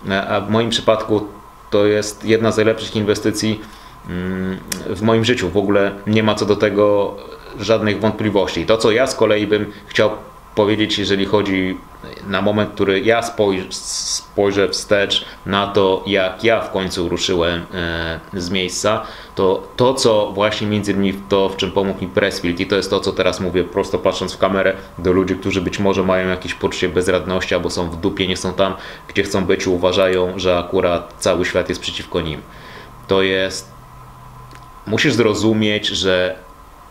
e, a w moim przypadku to jest jedna z najlepszych inwestycji mm, w moim życiu. W ogóle nie ma co do tego żadnych wątpliwości. To, co ja z kolei bym chciał powiedzieć, jeżeli chodzi na moment, który ja spojrzę, wstecz na to, jak ja w końcu ruszyłem e, z miejsca, to to, co właśnie między innymi to, w czym pomógł mi Pressfield i to jest to, co teraz mówię, prosto patrząc w kamerę do ludzi, którzy być może mają jakieś poczucie bezradności albo są w dupie, nie są tam, gdzie chcą być i uważają, że akurat cały świat jest przeciwko nim. To jest musisz zrozumieć, że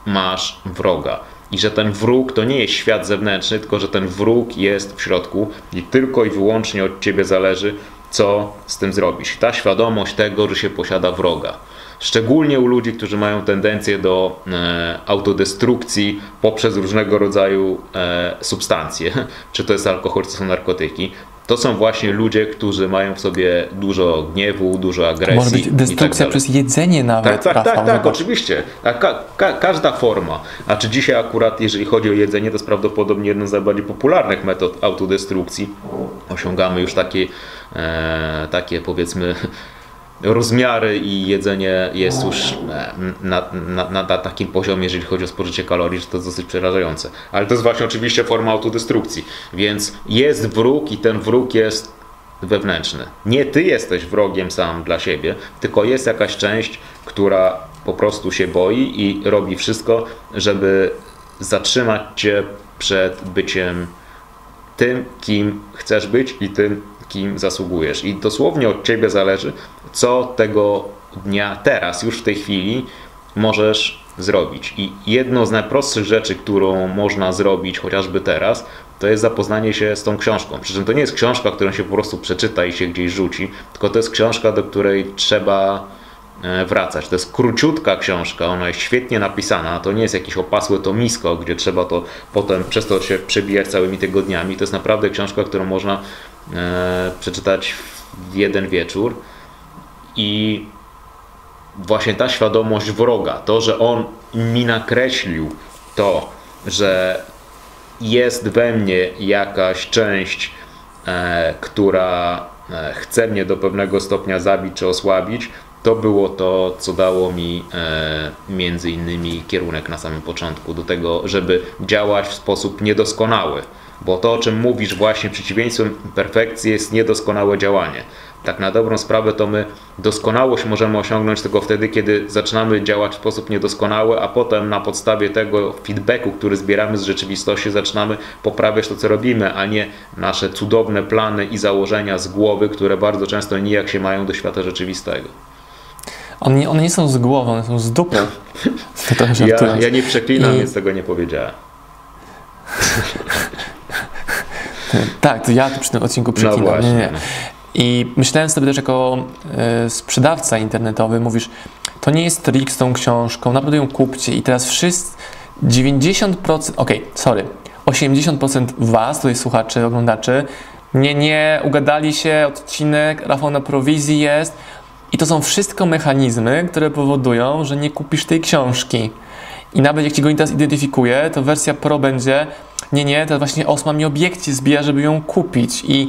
masz wroga i że ten wróg to nie jest świat zewnętrzny, tylko że ten wróg jest w środku i tylko i wyłącznie od ciebie zależy, co z tym zrobisz. Ta świadomość tego, że się posiada wroga. Szczególnie u ludzi, którzy mają tendencję do e, autodestrukcji poprzez różnego rodzaju e, substancje, (laughs) czy to jest alkohol, czy to są narkotyki, to są właśnie ludzie, którzy mają w sobie dużo gniewu, dużo agresji. Może być destrukcja tak przez jedzenie nawet. Tak, tak, tak, tak oczywiście. Ka ka każda forma. A czy dzisiaj akurat, jeżeli chodzi o jedzenie, to jest prawdopodobnie jedna z najbardziej popularnych metod autodestrukcji. Osiągamy już takie, e, takie powiedzmy rozmiary i jedzenie jest już e, na, na, na, takim poziomie, jeżeli chodzi o spożycie kalorii, że to jest dosyć przerażające. Ale to jest właśnie oczywiście forma autodestrukcji. Więc jest wróg i ten wróg jest wewnętrzny. Nie ty jesteś wrogiem sam dla siebie, tylko jest jakaś część, która po prostu się boi i robi wszystko, żeby zatrzymać cię przed byciem tym, kim chcesz być i tym, kim zasługujesz. I dosłownie od ciebie zależy, co tego dnia, teraz, już w tej chwili możesz zrobić. I jedną z najprostszych rzeczy, którą można zrobić chociażby teraz, to jest zapoznanie się z tą książką. Przy czym to nie jest książka, którą się po prostu przeczyta i się gdzieś rzuci, tylko to jest książka, do której trzeba e, wracać. To jest króciutka książka, ona jest świetnie napisana, to nie jest jakiś opasłe tomisko, gdzie trzeba to potem przez to się przebijać całymi tygodniami. To jest naprawdę książka, którą można e, przeczytać w jeden wieczór i właśnie ta świadomość wroga, to, że on mi nakreślił to, że jest we mnie jakaś część, e, która e, chce mnie do pewnego stopnia zabić czy osłabić, to było to, co dało mi e, między innymi kierunek na samym początku do tego, żeby działać w sposób niedoskonały. Bo to, o czym mówisz, właśnie przeciwieństwem perfekcji jest niedoskonałe działanie tak na dobrą sprawę to my doskonałość możemy osiągnąć tylko wtedy, kiedy zaczynamy działać w sposób niedoskonały, a potem na podstawie tego feedbacku, który zbieramy z rzeczywistości, zaczynamy poprawiać to, co robimy, a nie nasze cudowne plany i założenia z głowy, które bardzo często nijak się mają do świata rzeczywistego. One nie, one nie są z głowy, one są z dupy. (laughs) ja, ja nie przeklinam, I... więc tego nie powiedziałem. (laughs) tak, to ja tu przy tym odcinku przeklinam. No właśnie. Nie, nie. I myślałem sobie też jako e, sprzedawca internetowy, mówisz, to nie jest trik z tą książką, naprawdę ją kupcie. I teraz wszyscy, 90%, ok, sorry, 80% Was, tutaj słuchaczy, oglądaczy, nie, nie, ugadali się, odcinek, Rafał na prowizji jest. I to są wszystko mechanizmy, które powodują, że nie kupisz tej książki. I nawet jak Ci go teraz identyfikuje, to wersja Pro będzie, nie, nie, to właśnie osma mi obiekcie zbija, żeby ją kupić. I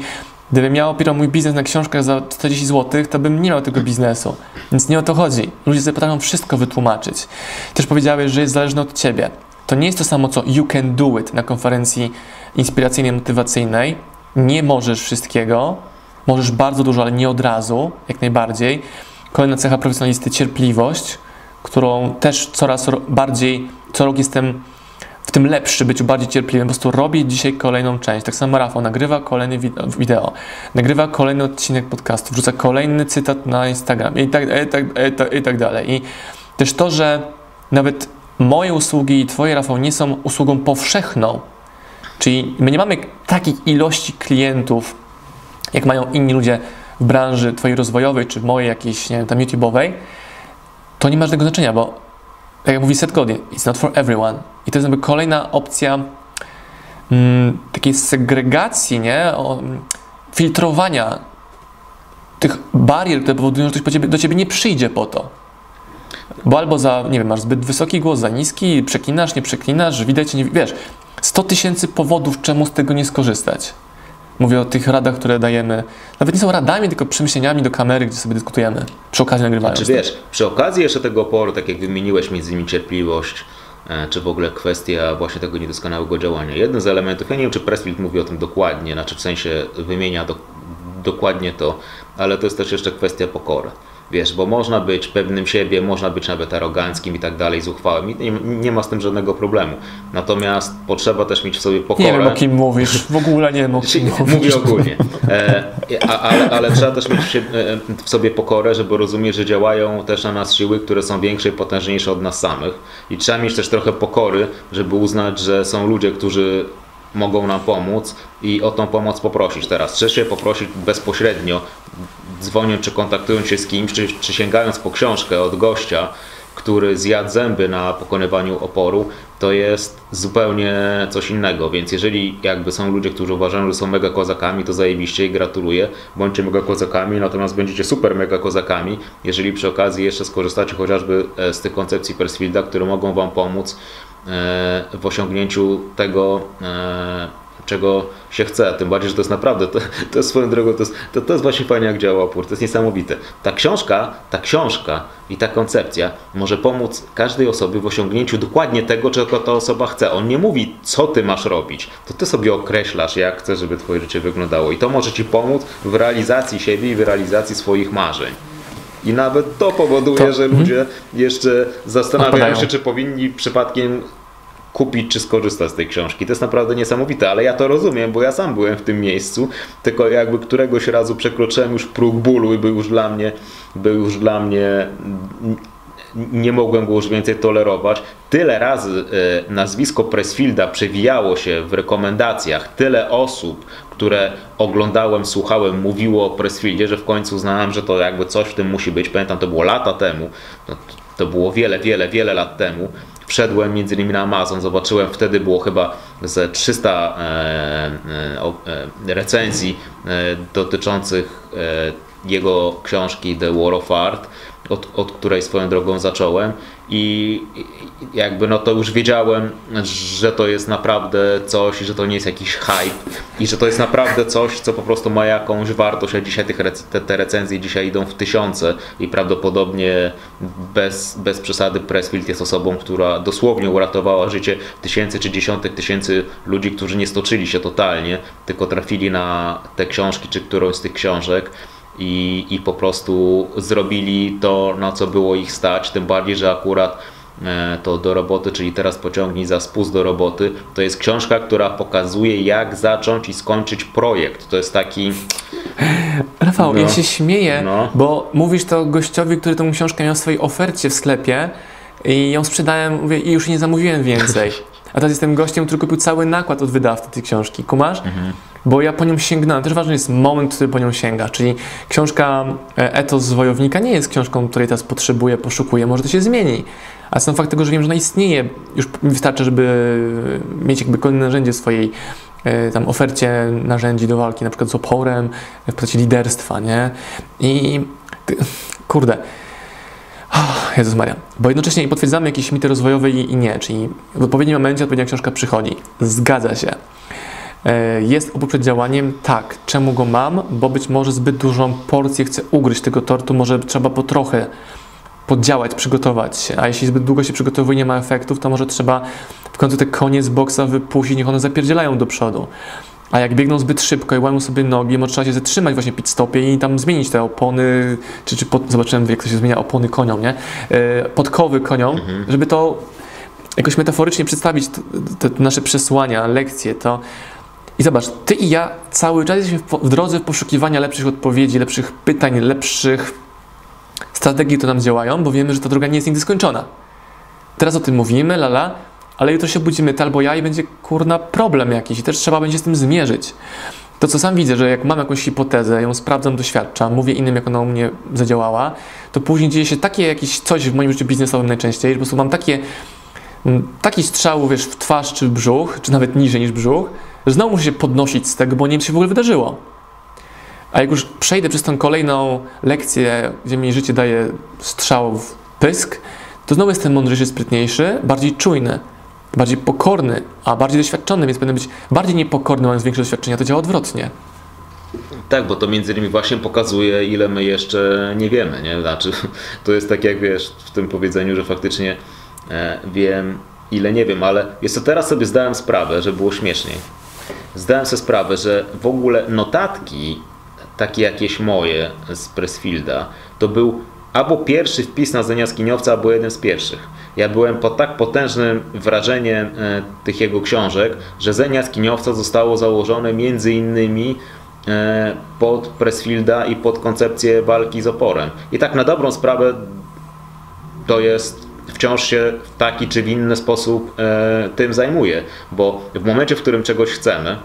Gdybym miał opierał mój biznes na książkach za 40 zł, to bym nie miał tego biznesu. Więc nie o to chodzi. Ludzie sobie potrafią wszystko wytłumaczyć. Też powiedziałeś, że jest zależne od ciebie. To nie jest to samo, co you can do it na konferencji inspiracyjnej, motywacyjnej. Nie możesz wszystkiego. Możesz bardzo dużo, ale nie od razu, jak najbardziej. Kolejna cecha profesjonalisty cierpliwość, którą też coraz bardziej, co rok jestem w tym lepszy, być bardziej cierpliwym. Po prostu robię dzisiaj kolejną część. Tak samo Rafał nagrywa kolejny wideo, nagrywa kolejny odcinek podcastu, wrzuca kolejny cytat na Instagram i tak, i tak, i tak, i tak dalej. I też to, że nawet moje usługi i Twoje, Rafał, nie są usługą powszechną, czyli my nie mamy takiej ilości klientów, jak mają inni ludzie w branży Twojej rozwojowej, czy mojej jakiejś, nie wiem, tam YouTube'owej, to nie ma żadnego znaczenia, bo tak jak mówi Seth Godin, it's not for everyone. I to jest jakby kolejna opcja mm, takiej segregacji, nie? O, mm, filtrowania tych barier, które powodują, że ktoś ciebie, do ciebie nie przyjdzie po to. Bo albo za, nie wiem, masz zbyt wysoki głos, za niski, przeklinasz, nie przeklinasz, widać, nie wiesz. 100 tysięcy powodów, czemu z tego nie skorzystać. Mówię o tych radach, które dajemy. Nawet nie są radami, tylko przemyśleniami do kamery, gdzie sobie dyskutujemy. Przy okazji nagrywając. Czy wiesz, przy okazji jeszcze tego oporu, tak jak wymieniłeś między innymi cierpliwość, e, czy w ogóle kwestia właśnie tego niedoskonałego działania. Jeden z elementów, ja nie wiem czy Pressfield mówi o tym dokładnie, znaczy w sensie wymienia do, dokładnie to, ale to jest też jeszcze kwestia pokory. Wiesz, bo można być pewnym siebie, można być nawet aroganckim i tak dalej, zuchwałym i nie, nie ma z tym żadnego problemu. Natomiast potrzeba też mieć w sobie pokorę. Nie wiem o kim mówisz, w ogóle nie wiem o kim (laughs) mówisz. Mówię ogólnie. E, ale, ale trzeba też mieć e, w sobie pokorę, żeby rozumieć, że działają też na nas siły, które są większe i potężniejsze od nas samych. I trzeba mieć też trochę pokory, żeby uznać, że są ludzie, którzy mogą nam pomóc i o tą pomoc poprosić teraz. Czy się poprosić bezpośrednio, dzwoniąc czy kontaktując się z kimś, czy, czy sięgając po książkę od gościa, który zjadł zęby na pokonywaniu oporu, to jest zupełnie coś innego. Więc jeżeli jakby są ludzie, którzy uważają, że są mega kozakami, to zajebiście i gratuluję. Bądźcie mega kozakami, natomiast będziecie super mega kozakami, jeżeli przy okazji jeszcze skorzystacie chociażby e, z tych koncepcji Persfielda, które mogą Wam pomóc w osiągnięciu tego e, czego się chce, tym bardziej, że to jest naprawdę, to, to jest swoją drogą, to jest, to, to jest właśnie fajnie jak działa opór, to jest niesamowite. Ta książka, ta książka i ta koncepcja może pomóc każdej osobie w osiągnięciu dokładnie tego, czego ta osoba chce. On nie mówi, co ty masz robić, to ty sobie określasz, jak chcesz, żeby twoje życie wyglądało i to może ci pomóc w realizacji siebie i w realizacji swoich marzeń. I nawet to powoduje, to, że ludzie hmm. jeszcze zastanawiają się, czy powinni przypadkiem kupić czy skorzystać z tej książki. To jest naprawdę niesamowite, ale ja to rozumiem, bo ja sam byłem w tym miejscu, tylko jakby któregoś razu przekroczyłem już próg bólu i był już dla mnie, był już dla mnie nie mogłem go już więcej tolerować. Tyle razy e, nazwisko Pressfielda przewijało się w rekomendacjach, tyle osób, które oglądałem, słuchałem, mówiło o Pressfieldzie, że w końcu uznałem, że to jakby coś w tym musi być. Pamiętam, to było lata temu, no, to było wiele, wiele, wiele lat temu wszedłem między innymi na Amazon, zobaczyłem, wtedy było chyba ze 300 e, e, e, recenzji dotyczących jego książki The War of Art, od, od której swoją drogą zacząłem. I jakby no to już wiedziałem, że to jest naprawdę coś, że to nie jest jakiś hype i że to jest naprawdę coś, co po prostu ma jakąś wartość, a dzisiaj tych, te, te recenzje dzisiaj idą w tysiące i prawdopodobnie bez, bez przesady Pressfield jest osobą, która dosłownie uratowała życie tysięcy czy dziesiątek tysięcy ludzi, którzy nie stoczyli się totalnie, tylko trafili na te książki czy którąś z tych książek i, i po prostu zrobili to, na co było ich stać, tym bardziej, że akurat e, to do roboty, czyli teraz pociągnij za spust do roboty, to jest książka, która pokazuje jak zacząć i skończyć projekt. To jest taki... Rafał, no, ja się śmieję, no. bo mówisz to gościowi, który tę książkę miał w swojej ofercie w sklepie i ją sprzedałem mówię, i już nie zamówiłem więcej. (laughs) A teraz jestem gościem, który kupił cały nakład od wydawcy tej książki. Kumasz? Mhm bo ja po nią sięgnąłem. Też ważny jest moment, który po nią sięga, czyli książka e, Etos Wojownika nie jest książką, której teraz potrzebuję, poszukuję, może to się zmieni. A sam fakt tego, że wiem, że ona istnieje, już mi wystarczy, żeby mieć jakby kolejne narzędzie w swojej e, tam ofercie narzędzi do walki, na przykład z oporem, w postaci liderstwa, nie? I (laughs) kurde, Oh, (sighs) Jezus Maria. Bo jednocześnie potwierdzamy jakieś mity rozwojowe i, i nie, czyli w odpowiednim momencie odpowiednia książka przychodzi. Zgadza się. E, jest opór przed działaniem? Tak. Czemu go mam? Bo być może zbyt dużą porcję chcę ugryźć tego tortu, może trzeba po trochę poddziałać, przygotować się. A jeśli zbyt długo się przygotowuje nie ma efektów, to może trzeba w końcu te konie z boksa wypuścić, niech one zapierdzielają do przodu. A jak biegną zbyt szybko i łamią sobie nogi, może trzeba się zatrzymać właśnie pit stopie i tam zmienić te opony, czy, czy pod, zobaczyłem jak to się zmienia opony koniom, nie? Yy, podkowy koniom, mhm. żeby to jakoś metaforycznie przedstawić, te, te nasze przesłania, lekcje, to i zobacz, ty i ja cały czas jesteśmy w drodze poszukiwania lepszych odpowiedzi, lepszych pytań, lepszych strategii, które nam działają, bo wiemy, że ta droga nie jest nigdy skończona. Teraz o tym mówimy, lala, ale jutro się budzimy ty albo ja i będzie kurna problem jakiś i też trzeba będzie z tym zmierzyć. to co sam widzę, że jak mam jakąś hipotezę, ją sprawdzam, doświadczam, mówię innym, jak ona u mnie zadziałała, to później dzieje się takie jakieś coś w moim życiu biznesowym najczęściej, że po prostu mam takie, mm, taki strzał, wiesz, w twarz czy w brzuch, czy nawet niżej niż brzuch, że znowu muszę się podnosić z tego, bo nie wiem, co się w ogóle wydarzyło. A jak już przejdę przez tą kolejną lekcję, gdzie mi życie daje strzał w pysk, to znowu jestem mądrzejszy, sprytniejszy, bardziej czujny, bardziej pokorny, a bardziej doświadczony, więc będę być bardziej niepokorny, mając większe doświadczenia. To działa odwrotnie. Tak, bo to między innymi właśnie pokazuje, ile my jeszcze nie wiemy, nie? Znaczy, (laughs) to jest tak jak wiesz w tym powiedzeniu, że faktycznie e, wiem, ile nie wiem, ale jest to teraz sobie zdałem sprawę, że było śmieszniej. Zdałem sobie sprawę, że w ogóle notatki, takie jakieś moje z Pressfielda, to był albo pierwszy wpis na Zenia Skiniowca, albo jeden z pierwszych. Ja byłem pod tak potężnym wrażeniem e, tych jego książek, że Zenia Skiniowca zostało założone między innymi e, pod Pressfielda i pod koncepcję walki z oporem. I tak na dobrą sprawę to jest wciąż się w taki czy w inny sposób e, tym zajmuje, bo w momencie, w którym czegoś chcemy,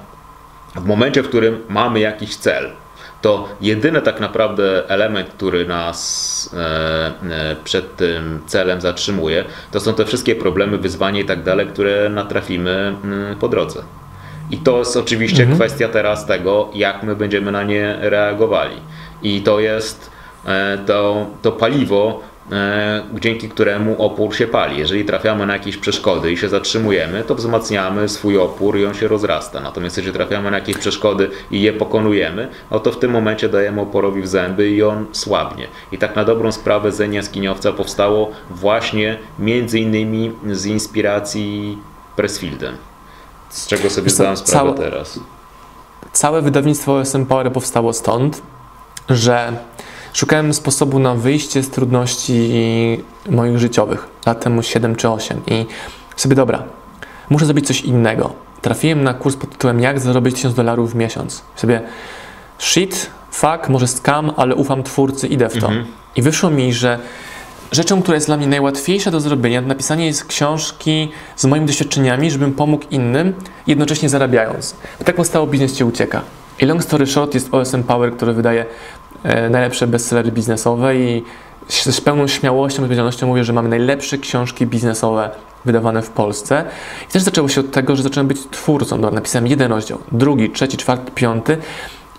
w momencie, w którym mamy jakiś cel, to jedyny tak naprawdę element, który nas e, e, przed tym celem zatrzymuje, to są te wszystkie problemy, wyzwania i tak dalej, które natrafimy mm, po drodze. I to jest oczywiście Mhm. kwestia teraz tego, jak my będziemy na nie reagowali. I to jest e, to, to paliwo, dzięki któremu opór się pali. Jeżeli trafiamy na jakieś przeszkody i się zatrzymujemy, to wzmacniamy swój opór i on się rozrasta. Natomiast jeżeli trafiamy na jakieś przeszkody i je pokonujemy, no to w tym momencie dajemy oporowi w zęby i on słabnie. I tak na dobrą sprawę Zenia Skiniowca powstało właśnie między innymi z inspiracji Pressfieldem. Z czego sobie zdałem sprawę całe- teraz. Całe wydawnictwo SM Power powstało stąd, że szukałem sposobu na wyjście z trudności moich życiowych lat temu 7 czy 8 i sobie dobra, muszę zrobić coś innego. Trafiłem na kurs pod tytułem Jak zarobić 1000 dolarów w miesiąc. Sobie shit, fuck, może scam, ale ufam twórcy, idę w to. I wyszło mi, że rzeczą, która jest dla mnie najłatwiejsza do zrobienia, to napisanie jest książki z moimi doświadczeniami, żebym pomógł innym, jednocześnie zarabiając. Bo tak powstało Biznes Cię Ucieka. I long story short jest OSM Power, który wydaje e, najlepsze bestsellery biznesowe i z pełną śmiałością i odpowiedzialnością mówię, że mamy najlepsze książki biznesowe wydawane w Polsce. I też zaczęło się od tego, że zacząłem być twórcą. Dobra, napisałem jeden rozdział, drugi, trzeci, czwarty, piąty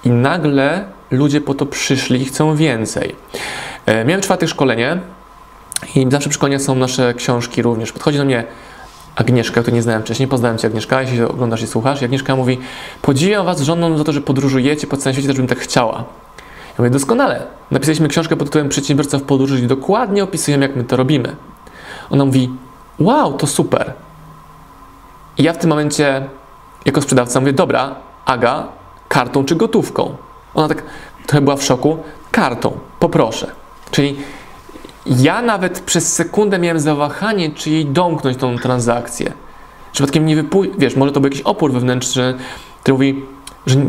i nagle ludzie po to przyszli i chcą więcej. E, Miałem czwarte szkolenie i zawsze przy są nasze książki również. Podchodzi do mnie Agnieszka, której nie znałem wcześniej, poznałem Cię Agnieszka, jeśli oglądasz i słuchasz. Agnieszka mówi, podziwiam Was żoną za to, że podróżujecie po całym świecie, też bym tak chciała. Ja mówię, doskonale. Napisaliśmy książkę pod tytułem Przedsiębiorca w podróży i dokładnie opisujemy, jak my to robimy. Ona mówi, wow, to super. I ja w tym momencie, jako sprzedawca, mówię, dobra, Aga, kartą czy gotówką? Ona tak trochę była w szoku, kartą, poproszę. Czyli ja nawet przez sekundę miałem zawahanie, czy jej domknąć tą transakcję. Przypadkiem nie wypój... Wiesz, może to był jakiś opór wewnętrzny, który mówi, że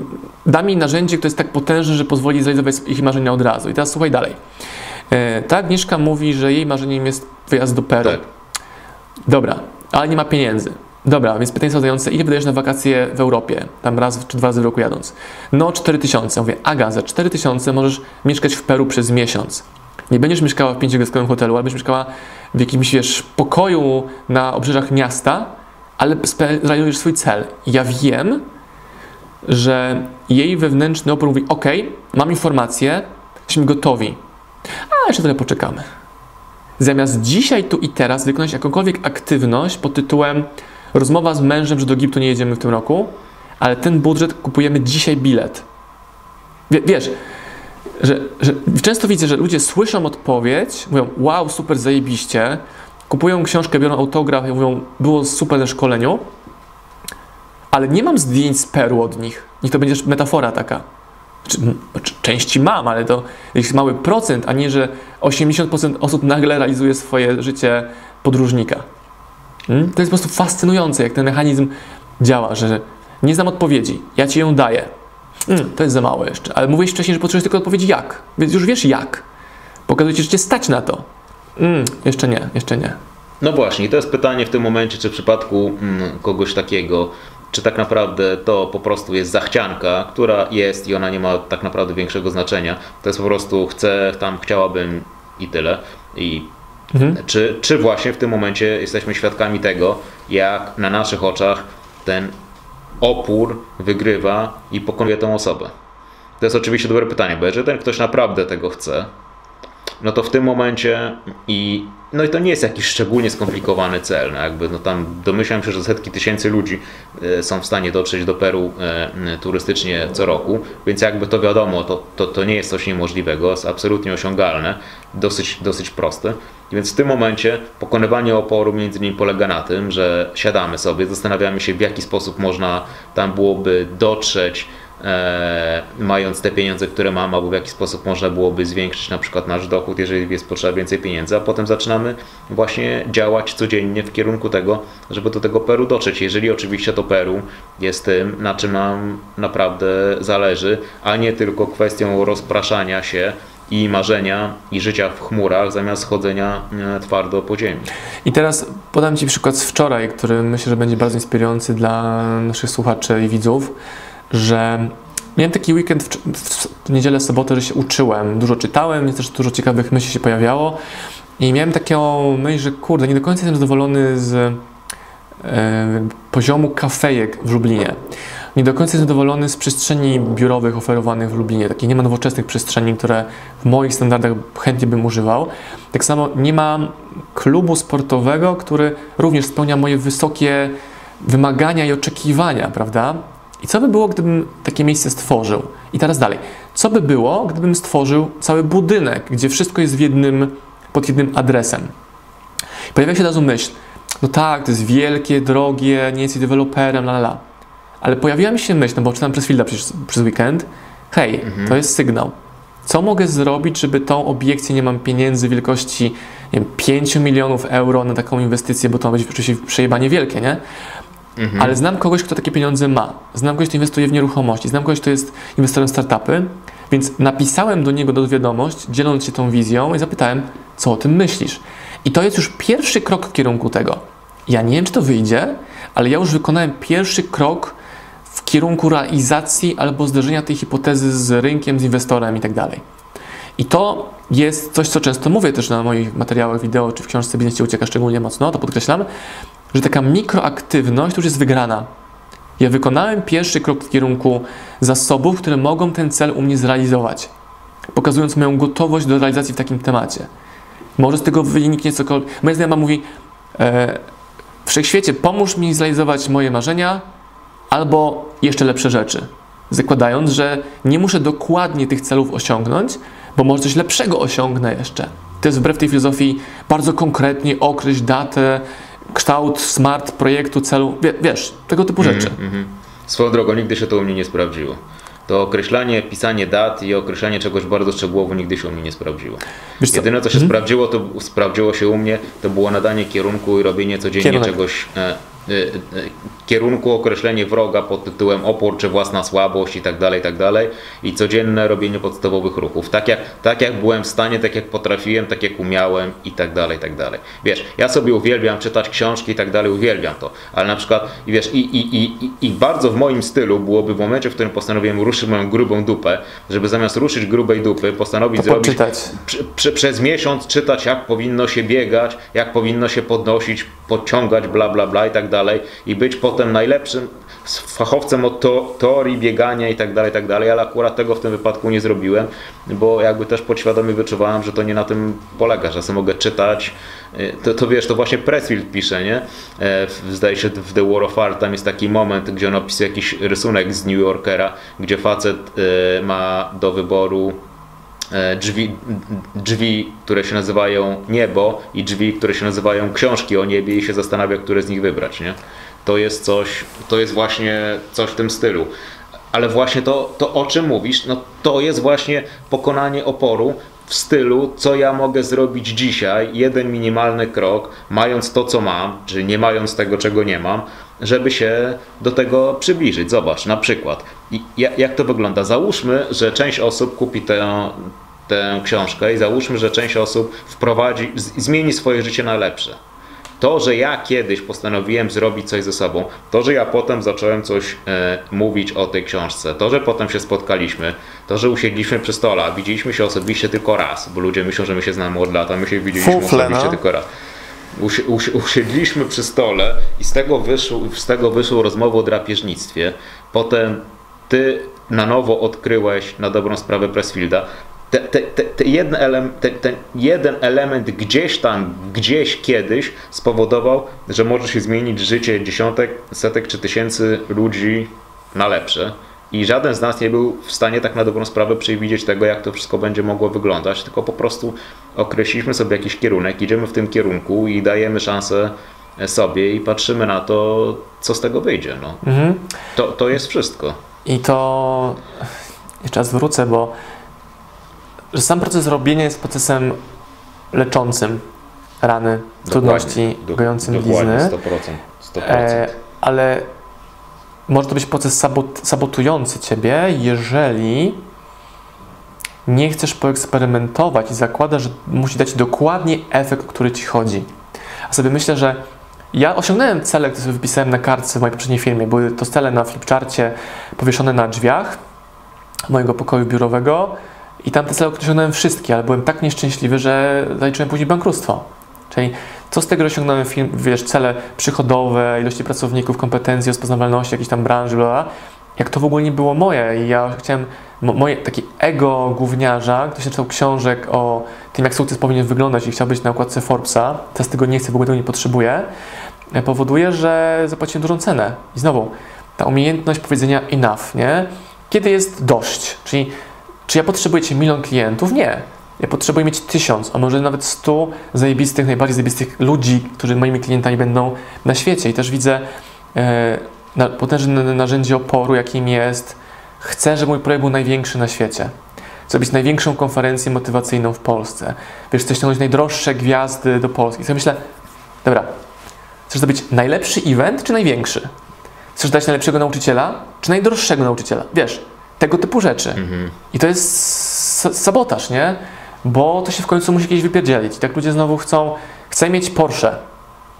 da mi narzędzie, które jest tak potężne, że pozwoli zrealizować ich marzenia od razu. I teraz słuchaj dalej. E, Ta Agnieszka mówi, że jej marzeniem jest wyjazd do Peru. Tak. Dobra, ale nie ma pieniędzy. Dobra, więc pytanie zadające, ile wydajesz na wakacje w Europie? Tam raz czy dwa razy w roku jadąc. No, 4 tysiące. Mówię, Aga, za 4 tysiące możesz mieszkać w Peru przez miesiąc. Nie będziesz mieszkała w pięciogwiazdkowym hotelu, ale będziesz mieszkała w jakimś, wiesz, pokoju na obrzeżach miasta, ale zrealizujesz swój cel. Ja wiem, że jej wewnętrzny opór mówi, ok, mam informację, jesteśmy gotowi, a jeszcze trochę poczekamy. Zamiast dzisiaj, tu i teraz wykonać jakąkolwiek aktywność pod tytułem rozmowa z mężem, że do Egiptu nie jedziemy w tym roku, ale ten budżet kupujemy dzisiaj bilet. Wie, wiesz, że, że często widzę, że ludzie słyszą odpowiedź, mówią wow, super, zajebiście, kupują książkę, biorą autograf i mówią było super na szkoleniu, ale nie mam zdjęć z Peru od nich. Niech to będzie metafora taka. Części mam, ale to jest mały procent, a nie, że 80% osób nagle realizuje swoje życie podróżnika. Mm? To jest po prostu fascynujące, jak ten mechanizm działa, że nie znam odpowiedzi, ja ci ją daję. Mm, to jest za mało jeszcze, ale mówiłeś wcześniej, że potrzebujesz tylko odpowiedzi jak, więc już wiesz jak. Pokazuje ci, że cię stać na to. Mm, jeszcze nie, jeszcze nie. No właśnie, i to jest pytanie w tym momencie, czy w przypadku mm, kogoś takiego czy tak naprawdę to po prostu jest zachcianka, która jest i ona nie ma tak naprawdę większego znaczenia. To jest po prostu chcę, tam chciałabym i tyle. I mhm. czy, czy właśnie w tym momencie jesteśmy świadkami tego, jak na naszych oczach ten opór wygrywa i pokonuje tę osobę? To jest oczywiście dobre pytanie, bo jeżeli ten ktoś naprawdę tego chce, no to w tym momencie i no i to nie jest jakiś szczególnie skomplikowany cel. No jakby, no tam domyślam się, że setki tysięcy ludzi e, są w stanie dotrzeć do Peru e, turystycznie co roku, więc jakby to wiadomo, to, to, to nie jest coś niemożliwego, jest absolutnie osiągalne, dosyć, dosyć proste. Więc w tym momencie pokonywanie oporu między innymi polega na tym, że siadamy sobie, zastanawiamy się w jaki sposób można tam byłoby dotrzeć e, mając te pieniądze, które mam, albo w jaki sposób można byłoby zwiększyć na przykład nasz dochód, jeżeli jest potrzeba więcej pieniędzy, a potem zaczynamy właśnie działać codziennie w kierunku tego, żeby do tego Peru dotrzeć. Jeżeli oczywiście to Peru jest tym, na czym nam naprawdę zależy, a nie tylko kwestią rozpraszania się i marzenia i życia w chmurach zamiast chodzenia e, twardo po ziemi. I teraz podam Ci przykład z wczoraj, który myślę, że będzie bardzo inspirujący dla naszych słuchaczy i widzów że miałem taki weekend w, w niedzielę, sobotę, że się uczyłem, dużo czytałem, więc też dużo ciekawych myśli się pojawiało i miałem taką myśl, że kurde, nie do końca jestem zadowolony z e, poziomu kafejek w Lublinie. Nie do końca jestem zadowolony z przestrzeni biurowych oferowanych w Lublinie. Takich nie ma nowoczesnych przestrzeni, które w moich standardach chętnie bym używał. Tak samo nie ma klubu sportowego, który również spełnia moje wysokie wymagania i oczekiwania, prawda? I co by było, gdybym takie miejsce stworzył? I teraz dalej. Co by było, gdybym stworzył cały budynek, gdzie wszystko jest w jednym, pod jednym adresem? pojawia się od razu myśl, no tak, to jest wielkie, drogie, nie jesteś deweloperem, la, la, la. Ale pojawiła mi się myśl, no bo czytam przez chwilę przez, przez weekend, hej, mhm. to jest sygnał. Co mogę zrobić, żeby tą obiekcję, nie mam pieniędzy wielkości nie wiem, 5 milionów euro na taką inwestycję, bo to ma być oczywiście przejebanie wielkie, nie? Mhm. Ale znam kogoś, kto takie pieniądze ma. Znam kogoś, kto inwestuje w nieruchomości. Znam kogoś, kto jest inwestorem startupy. Więc napisałem do niego do wiadomość, dzieląc się tą wizją i zapytałem, co o tym myślisz. I to jest już pierwszy krok w kierunku tego. Ja nie wiem, czy to wyjdzie, ale ja już wykonałem pierwszy krok w kierunku realizacji albo zderzenia tej hipotezy z rynkiem, z inwestorem i tak dalej. I to jest coś, co często mówię też na moich materiałach wideo, czy w książce Biznes Ucieka szczególnie mocno, to podkreślam, że taka mikroaktywność już jest wygrana. Ja wykonałem pierwszy krok w kierunku zasobów, które mogą ten cel u mnie zrealizować, pokazując moją gotowość do realizacji w takim temacie. Może z tego wyniknie cokolwiek. Moja znajoma mówi, e, wszechświecie pomóż mi zrealizować moje marzenia albo jeszcze lepsze rzeczy. Zakładając, że nie muszę dokładnie tych celów osiągnąć, bo może coś lepszego osiągnę jeszcze. To jest wbrew tej filozofii bardzo konkretnie określ datę, kształt, smart projektu, celu, wiesz, tego typu mhm, rzeczy. Mm, mm. Swoją drogą, nigdy się to u mnie nie sprawdziło. To określanie, pisanie dat i określanie czegoś bardzo szczegółowo nigdy się u mnie nie sprawdziło. Wiesz Jedyne, co się mm. sprawdziło, to sprawdziło się u mnie, to było nadanie kierunku i robienie codziennie Kierunek. czegoś e, kierunku określenie wroga pod tytułem opór czy własna słabość i tak dalej, tak dalej i codzienne robienie podstawowych ruchów. Tak jak, tak jak byłem w stanie, tak jak potrafiłem, tak jak umiałem i tak dalej, tak dalej. Wiesz, ja sobie uwielbiam czytać książki i tak dalej, uwielbiam to, ale na przykład, wiesz, i, i, i, i bardzo w moim stylu byłoby w momencie, w którym postanowiłem ruszyć moją grubą dupę, żeby zamiast ruszyć grubej dupy, postanowić zrobić przy, przy, przez miesiąc czytać, jak powinno się biegać, jak powinno się podnosić, podciągać, bla, bla, bla i tak dalej dalej i być potem najlepszym fachowcem od to, teorii biegania i tak dalej, tak dalej, ale akurat tego w tym wypadku nie zrobiłem, bo jakby też podświadomie wyczuwałem, że to nie na tym polega, że sobie mogę czytać, y, to, to wiesz, to właśnie Pressfield pisze, nie? E, zdaje się w The War of Art tam jest taki moment, gdzie on opisuje jakiś rysunek z New Yorkera, gdzie facet e, ma do wyboru e, drzwi, drzwi, które się nazywają niebo i drzwi, które się nazywają książki o niebie i się zastanawia, które z nich wybrać, nie? to jest coś, to jest właśnie coś w tym stylu. Ale właśnie to, to o czym mówisz, no to jest właśnie pokonanie oporu w stylu, co ja mogę zrobić dzisiaj, jeden minimalny krok, mając to, co mam, czyli nie mając tego, czego nie mam, żeby się do tego przybliżyć. Zobacz, na przykład, jak to wygląda? Załóżmy, że część osób kupi tę, tę książkę i załóżmy, że część osób wprowadzi, zmieni swoje życie na lepsze To, że ja kiedyś postanowiłem zrobić coś ze sobą, to, że ja potem zacząłem coś e, mówić o tej książce, to, że potem się spotkaliśmy, to, że usiedliśmy przy stole, a widzieliśmy się osobiście tylko raz, bo ludzie myślą, że my się znamy od lat, a my się widzieliśmy Fufle, osobiście no. tylko raz. Usi- usi- usiedliśmy przy stole i z tego, wyszło, z tego wyszło o drapieżnictwie. Potem ty na nowo odkryłeś na dobrą sprawę Pressfielda. Te, te, te, te, ten jeden element gdzieś tam, gdzieś kiedyś spowodował, że może się zmienić życie dziesiątek, setek czy tysięcy ludzi na lepsze. I żaden z nas nie był w stanie tak na dobrą sprawę przewidzieć tego, jak to wszystko będzie mogło wyglądać, tylko po prostu określiliśmy sobie jakiś kierunek, idziemy w tym kierunku i dajemy szansę sobie i patrzymy na to, co z tego wyjdzie. No. Mhm. To, to jest wszystko. I to jeszcze raz wrócę, bo że sam proces robienia jest procesem leczącym rany, trudności, Do- gojącym dokładnie, blizny. 100%. 100%. E, ale może to być proces sabot, sabotujący ciebie, jeżeli nie chcesz poeksperymentować i zakładasz, że musi dać dokładnie efekt, o który ci chodzi. A sobie myślę, że ja osiągnąłem cele, które sobie wypisałem na kartce w mojej poprzedniej firmie. Były to cele na flipcharcie powieszone na drzwiach mojego pokoju biurowego i tam te cele osiągnąłem wszystkie, ale byłem tak nieszczęśliwy, że zaliczyłem później bankructwo. Czyli co z tego, osiągnąłem film, wiesz, cele przychodowe, ilości pracowników, kompetencji, rozpoznawalności jakiejś tam branży, bla, bla, jak to w ogóle nie było moje i ja chciałem, moje takie ego gówniarza, ktoś naczytał książek o tym, jak sukces powinien wyglądać i chciał być na okładce Forbesa, teraz tego nie chcę, w ogóle tego nie potrzebuję, e, powoduje, że zapłaciłem dużą cenę. I znowu, ta umiejętność powiedzenia enough, nie? Kiedy jest dość? Czyli czy ja potrzebuję milion klientów? Nie. Ja potrzebuję mieć tysiąc, a może nawet stu zajebistych, najbardziej zajebistych ludzi, którzy moimi klientami będą na świecie. I też widzę e, potężne narzędzie oporu, jakim jest chcę, żeby mój projekt był największy na świecie. Zrobić największą konferencję motywacyjną w Polsce. Wiesz, chcę ściągnąć najdroższe gwiazdy do Polski. I sobie myślę, dobra, chcesz zrobić najlepszy event czy największy? Chcesz dać najlepszego nauczyciela czy najdroższego nauczyciela? Wiesz, tego typu rzeczy. I to jest sabotaż, nie? Bo to się w końcu musi kiedyś wypierdzielić. I tak ludzie znowu chcą, chcę mieć Porsche.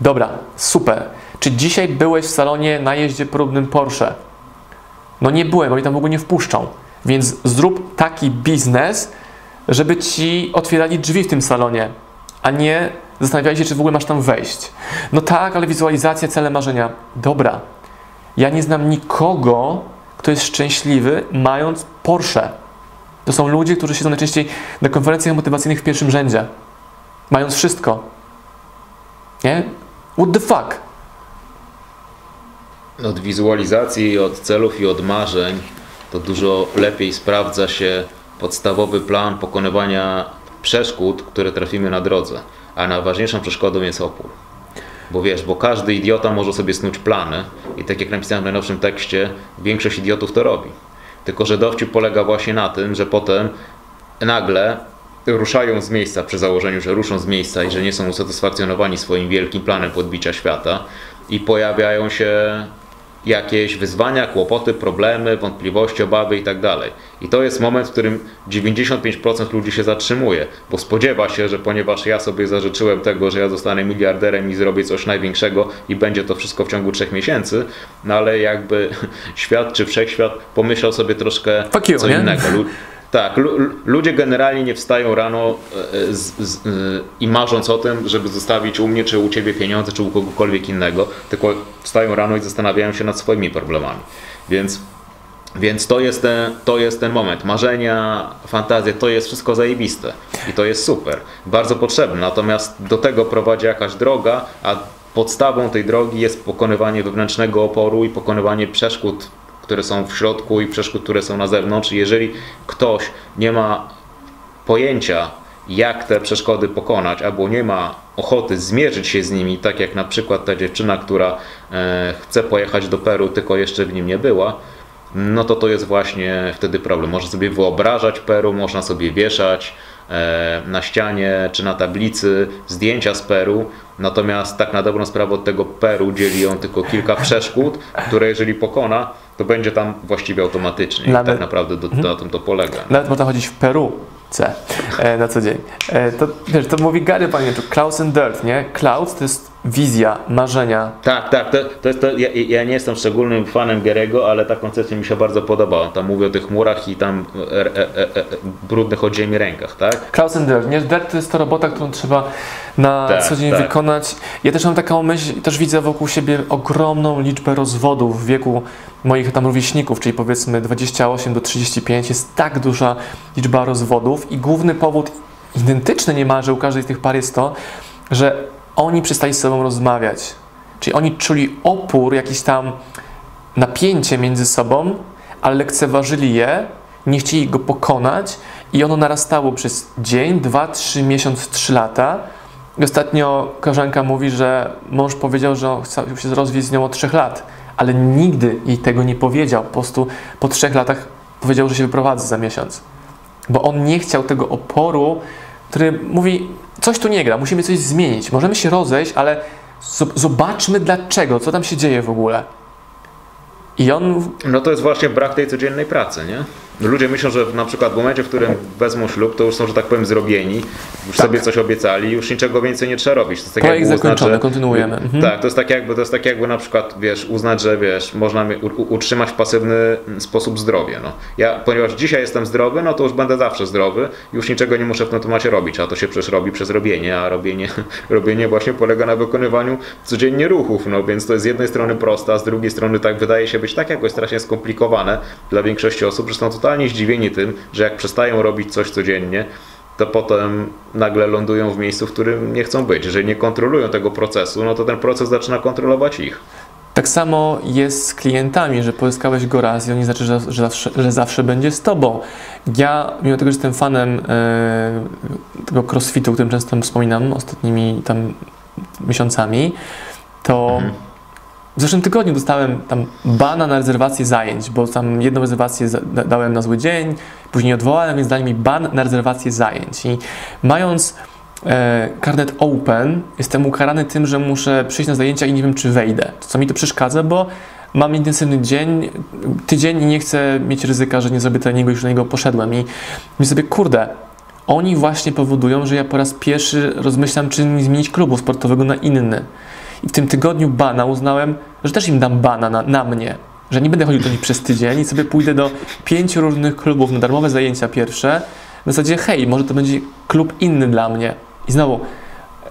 Dobra, super. Czy dzisiaj byłeś w salonie na jeździe próbnym Porsche? No nie byłem, bo mnie tam w ogóle nie wpuszczą. Więc zrób taki biznes, żeby ci otwierali drzwi w tym salonie, a nie zastanawiali się, czy w ogóle masz tam wejść. No tak, ale wizualizacja, cele, marzenia. Dobra. Ja nie znam nikogo, kto jest szczęśliwy, mając Porsche. To są ludzie, którzy siedzą najczęściej na konferencjach motywacyjnych w pierwszym rzędzie. Mając wszystko. Nie? What the fuck? Od wizualizacji, od celów i od marzeń to dużo lepiej sprawdza się podstawowy plan pokonywania przeszkód, które trafimy na drodze. A najważniejszą przeszkodą jest opór. Bo wiesz, bo każdy idiota może sobie snuć plany i tak jak napisałem w najnowszym tekście, większość idiotów to robi. Tylko, że dowcip polega właśnie na tym, że potem nagle ruszają z miejsca przy założeniu, że ruszą z miejsca i że nie są usatysfakcjonowani swoim wielkim planem podbicia świata i pojawiają się jakieś wyzwania, kłopoty, problemy, wątpliwości, obawy i tak dalej. I to jest moment, w którym 95% ludzi się zatrzymuje, bo spodziewa się, że ponieważ ja sobie zażyczyłem tego, że ja zostanę miliarderem i zrobię coś największego i będzie to wszystko w ciągu trzech miesięcy, no ale jakby (laughs) świat czy wszechświat pomyślał sobie troszkę Fuck you, co nie? innego. Tak, lu- lu- ludzie generalnie nie wstają rano e, z, z, e, i marząc o tym, żeby zostawić u mnie, czy u ciebie pieniądze, czy u kogokolwiek innego, tylko wstają rano i zastanawiają się nad swoimi problemami. Więc, więc to, jest ten, to jest ten moment. Marzenia, fantazje, to jest wszystko zajebiste i to jest super, bardzo potrzebne. Natomiast do tego prowadzi jakaś droga, a podstawą tej drogi jest pokonywanie wewnętrznego oporu i pokonywanie przeszkód które są w środku i przeszkód, które są na zewnątrz. Jeżeli ktoś nie ma pojęcia, jak te przeszkody pokonać, albo nie ma ochoty zmierzyć się z nimi, tak jak na przykład ta dziewczyna, która e, chce pojechać do Peru, tylko jeszcze w nim nie była, no to to jest właśnie wtedy problem. Można sobie wyobrażać Peru, można sobie wieszać na ścianie czy na tablicy zdjęcia z Peru, natomiast tak na dobrą sprawę od tego Peru dzieli ją tylko kilka przeszkód, które jeżeli pokona, to będzie tam właściwie automatycznie. I Nawet- tak naprawdę do, na tym to polega. Nawet można chodzić w Peru C e, na co dzień. E, to, wiesz, to mówi Gary Vaynerchuk, Clouds and Dirt, nie? Clouds to jest wizja, marzenia. Tak, tak, to, to jest to, ja, ja nie jestem szczególnym fanem Gerego, ale ta koncepcja mi się bardzo podoba. On tam mówi o tych murach i tam e, e, e, e, brudnych od ziemi rękach, tak? Klaus Dirt. Nie, Dirt to jest to robota, którą trzeba na Tak, co dzień tak. wykonać. Ja też mam taką myśl, też widzę wokół siebie ogromną liczbę rozwodów w wieku moich tam rówieśników, czyli powiedzmy 28 do 35. Jest tak duża liczba rozwodów i główny powód identyczny niemalże u każdej z tych par jest to, że oni przestali z sobą rozmawiać. Czyli oni czuli opór, jakiś tam napięcie między sobą, ale lekceważyli je, nie chcieli go pokonać i ono narastało przez dzień, dwa, trzy, miesiąc, trzy lata. I ostatnio koleżanka mówi, że mąż powiedział, że chciał się rozwieść z nią od trzech lat, ale nigdy jej tego nie powiedział. Po prostu po trzech latach powiedział, że się wyprowadza za miesiąc. Bo on nie chciał tego oporu, który mówi, coś tu nie gra, musimy coś zmienić. Możemy się rozejść, ale zob- zobaczmy dlaczego, co tam się dzieje w ogóle. I on No to jest właśnie brak tej codziennej pracy, nie? Ludzie myślą, że na przykład w momencie, w którym wezmą ślub, to już są, że tak powiem, zrobieni, już Tak. sobie coś obiecali, już niczego więcej nie trzeba robić. To jest tak Projekt jakby uznać, zakończony, że- kontynuujemy. Mhm. Tak, to jest tak jakby, to jest tak jakby na przykład, wiesz, uznać, że wiesz, można utrzymać w pasywny sposób zdrowie. No. Ja, ponieważ dzisiaj jestem zdrowy, no to już będę zawsze zdrowy, już niczego nie muszę w tym temacie robić, a to się przecież robi przez robienie, a robienie, (laughs) robienie właśnie polega na wykonywaniu codziennie ruchów, no więc to jest z jednej strony proste, a z drugiej strony tak wydaje się być tak jakoś strasznie skomplikowane dla większości osób, że są totalnie zdziwieni tym, że jak przestają robić coś codziennie, to potem nagle lądują w miejscu, w którym nie chcą być. Jeżeli nie kontrolują tego procesu, no to ten proces zaczyna kontrolować ich. Tak samo jest z klientami, że pozyskałeś go raz i on nie znaczy, że, że, zawsze, że zawsze będzie z tobą. Ja, mimo tego, że jestem fanem e, tego crossfitu, o którym często wspominam ostatnimi tam miesiącami, to w zeszłym tygodniu dostałem tam bana na rezerwację zajęć, bo tam jedną rezerwację dałem na zły dzień, później odwołałem, więc dali mi ban na rezerwację zajęć. I mając e, karnet open, jestem ukarany tym, że muszę przyjść na zajęcia i nie wiem, czy wejdę. Co mi to przeszkadza, bo mam intensywny dzień, tydzień i nie chcę mieć ryzyka, że nie zrobię treningu i już na niego poszedłem. I myślę sobie, kurde, oni właśnie powodują, że ja po raz pierwszy rozmyślam, czy mi zmienić klubu sportowego na inny. I w tym tygodniu bana uznałem, że też im dam bana na, na mnie. Że nie będę chodził do nich przez tydzień i sobie pójdę do pięciu różnych klubów na darmowe zajęcia pierwsze. W zasadzie, hej, może to będzie klub inny dla mnie. I znowu,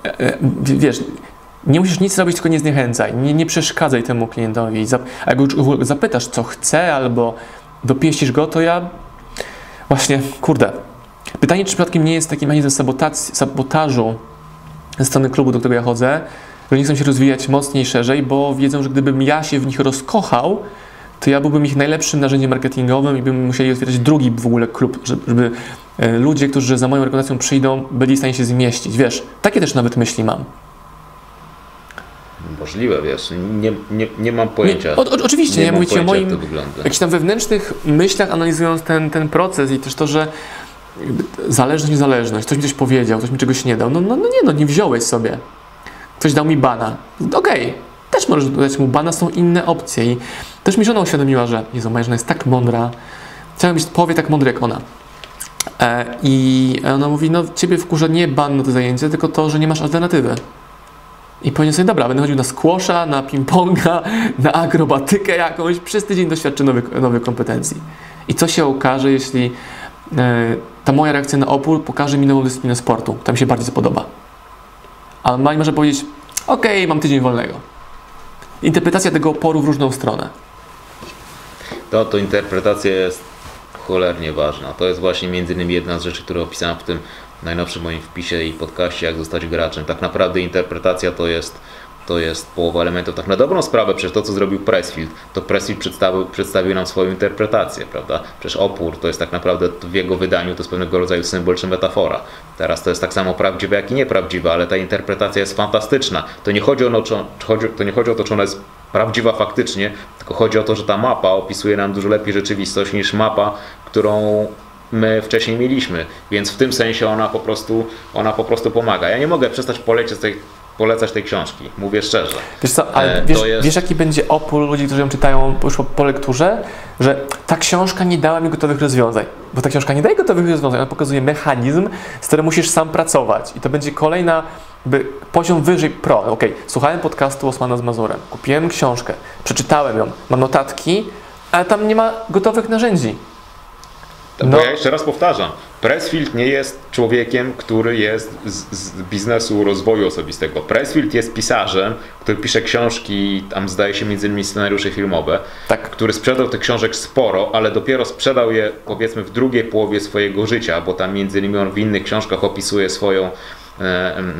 e, e, wiesz, nie musisz nic robić, tylko nie zniechęcaj. Nie, nie przeszkadzaj temu klientowi. A jak już zapytasz, co chce, albo dopieścisz go, to ja właśnie, kurde. Pytanie, czy przypadkiem nie jest taki mechanizm sabotacji, sabotażu ze strony klubu, do którego ja chodzę, że nie chcą się rozwijać mocniej, szerzej, bo wiedzą, że gdybym ja się w nich rozkochał, to ja byłbym ich najlepszym narzędziem marketingowym i bym musieli otwierać drugi w ogóle klub, żeby, e, ludzie, którzy za moją rekomendacją przyjdą, byli w stanie się zmieścić. Wiesz, takie też nawet myśli mam. Możliwe, wiesz, nie, nie, nie mam pojęcia. Nie, o, o, oczywiście, nie ja mówię ci o moim jak to wygląda. jakichś tam wewnętrznych myślach, analizując ten, ten proces i też to, że zależność, niezależność, ktoś mi coś powiedział, ktoś mi czegoś nie dał, no, no, no nie no, nie wziąłeś sobie. Ktoś dał mi bana. Okej, też możesz dać mu bana, są inne opcje i też mi żona uświadomiła, że Jezu, moja żona jest tak mądra, chciałem być połowie tak mądry jak ona. E, I ona mówi, no ciebie wkurza nie ban na to zajęcie, tylko to, że nie masz alternatywy. I powiedział sobie, dobra, będę chodził na squasha, na ping-ponga, (laughs) na akrobatykę jakąś, przez tydzień doświadczę nowych, nowych kompetencji. I co się okaże, jeśli e, ta moja reakcja na opór pokaże mi nową dyscyplinę sportu, to mi się bardziej spodoba. A Mali może powiedzieć, okej, mam tydzień wolnego. Interpretacja tego oporu w różną stronę. To, to interpretacja jest cholernie ważna. To jest właśnie między innymi jedna z rzeczy, które opisałem w tym najnowszym moim wpisie i podcaście, jak zostać graczem. Tak naprawdę interpretacja to jest, to jest połowa elementów. Tak na dobrą sprawę, przecież to, co zrobił Pressfield, to Pressfield przedstawił, przedstawił nam swoją interpretację, prawda? Przecież opór to jest tak naprawdę w jego wydaniu to jest pewnego rodzaju symbol czy metafora. Teraz to jest tak samo prawdziwe, jak i nieprawdziwe, ale ta interpretacja jest fantastyczna. To nie chodzi o, no, to nie chodzi o to, czy ona jest prawdziwa faktycznie, tylko chodzi o to, że ta mapa opisuje nam dużo lepiej rzeczywistość niż mapa, którą my wcześniej mieliśmy, więc w tym sensie ona po prostu, ona po prostu pomaga. Ja nie mogę przestać polecieć tej polecać tej książki, mówię szczerze. Wiesz co, ale E, wiesz, jest- wiesz jaki będzie opór ludzi, którzy ją czytają już po, po lekturze? Że ta książka nie dała mi gotowych rozwiązań. Bo ta książka nie daje gotowych rozwiązań, ona pokazuje mechanizm, z którym musisz sam pracować. I to będzie kolejna by poziom wyżej pro. Okej, słuchałem podcastu Osmana z Mazurem, kupiłem książkę, przeczytałem ją, mam notatki, ale tam nie ma gotowych narzędzi. Bo No. ja jeszcze raz powtarzam, Pressfield nie jest człowiekiem, który jest z, z biznesu rozwoju osobistego. Pressfield jest pisarzem, który pisze książki, tam zdaje się między innymi scenariusze filmowe, Tak. który sprzedał tych książek sporo, ale dopiero sprzedał je powiedzmy w drugiej połowie swojego życia, bo tam między innymi on w innych książkach opisuje swoją,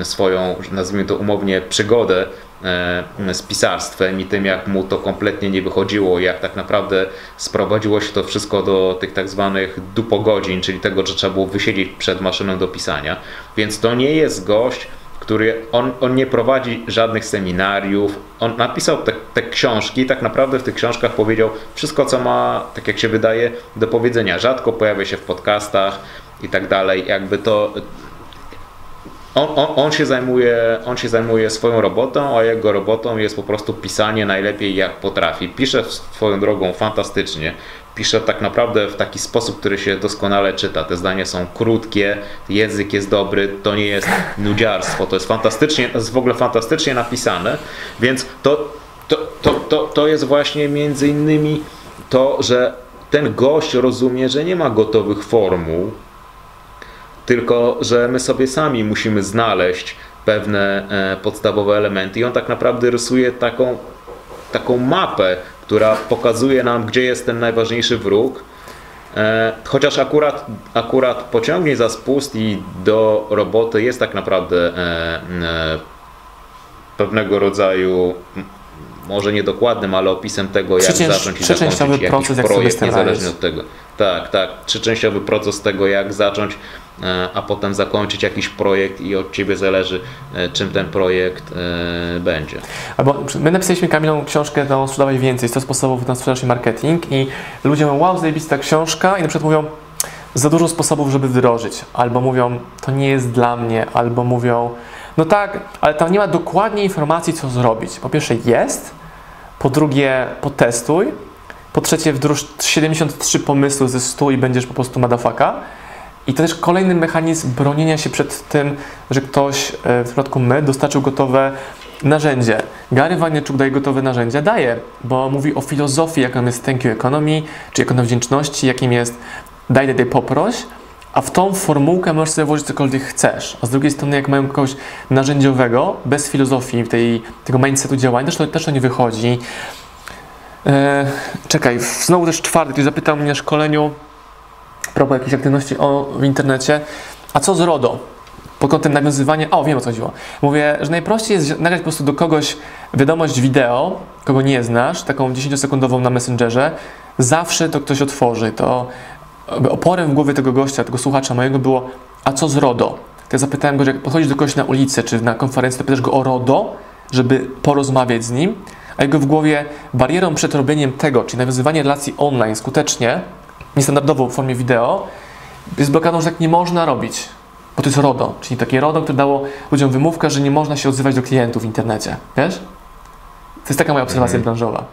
swoją nazwijmy to umownie, przygodę e, z pisarstwem i tym, jak mu to kompletnie nie wychodziło, jak tak naprawdę sprowadziło się to wszystko do tych tak zwanych dupogodzin, czyli tego, że trzeba było wysiedzieć przed maszyną do pisania. Więc to nie jest gość, który on, on nie prowadzi żadnych seminariów. On napisał te, te książki, tak naprawdę w tych książkach powiedział wszystko, co ma, tak jak się wydaje, do powiedzenia. Rzadko pojawia się w podcastach i tak dalej. Jakby to. On, on, on, się zajmuje, on się zajmuje swoją robotą, a jego robotą jest po prostu pisanie najlepiej jak potrafi. Pisze swoją drogą fantastycznie. Pisze tak naprawdę w taki sposób, który się doskonale czyta. Te zdania są krótkie, język jest dobry, to nie jest nudziarstwo, to jest fantastycznie, to jest w ogóle fantastycznie napisane, więc to, to, to, to, to jest właśnie między innymi to, że ten gość rozumie, że nie ma gotowych formuł, tylko że my sobie sami musimy znaleźć pewne e, podstawowe elementy i on tak naprawdę rysuje taką, taką mapę, która pokazuje nam, gdzie jest ten najważniejszy wróg. E, chociaż akurat, akurat pociągnie za spust i do roboty jest tak naprawdę e, pewnego rodzaju może niedokładnym, ale opisem tego, jak Trzyczęś- zacząć i zakończyć jakiś proces, jak projekt, niezależnie od tego. Tak, tak. Trzyczęściowy proces tego, jak zacząć, a potem zakończyć jakiś projekt i od Ciebie zależy, e, czym ten projekt e, będzie. Albo my napisaliśmy Kamilą książkę tą sprzedawać więcej, 100 sposobów na sprzedaż i marketing i ludzie mówią, wow, zajebista książka i na przykład mówią, za dużo sposobów, żeby wdrożyć, albo mówią, to nie jest dla mnie, albo mówią, no tak, ale tam nie ma dokładnie informacji, co zrobić. Po pierwsze jest, po drugie potestuj, po trzecie wdróż 73 pomysły ze 100 i będziesz po prostu madafaka. I to też kolejny mechanizm bronienia się przed tym, że ktoś, e, w przypadku my, dostarczył gotowe narzędzie. Gary Vaynerchuk daje gotowe narzędzia? Daje, bo mówi o filozofii, jaką jest thank you economy, czy ekonomia wdzięczności, jakim jest daj, daj, daj, poproś, a w tą formułkę możesz sobie włożyć cokolwiek chcesz. A z drugiej strony, jak mają kogoś narzędziowego, bez filozofii, tej, tego mindsetu działań, też to, też to nie wychodzi. E, czekaj, znowu też czwarty, ktoś zapytał mnie na szkoleniu propos jakiejś aktywności o, w internecie, a co z RODO? Pod kątem nawiązywania, o wiem o co chodziło. Mówię, że najprościej jest nagrać po prostu do kogoś wiadomość wideo, kogo nie znasz, taką 10-sekundową na Messengerze, zawsze to ktoś otworzy. To oporem w głowie tego gościa, tego słuchacza mojego było, a co z RODO? To ja zapytałem go, że jak podchodzisz do kogoś na ulicę czy na konferencji, to pytasz go o RODO, żeby porozmawiać z nim, a jego w głowie barierą przed robieniem tego, czyli nawiązywanie relacji online skutecznie, niestandardowo w formie wideo, jest blokadą, że tak nie można robić, bo to jest RODO, czyli takie RODO, które dało ludziom wymówkę, że nie można się odzywać do klientów w internecie, wiesz? To jest taka moja obserwacja branżowa.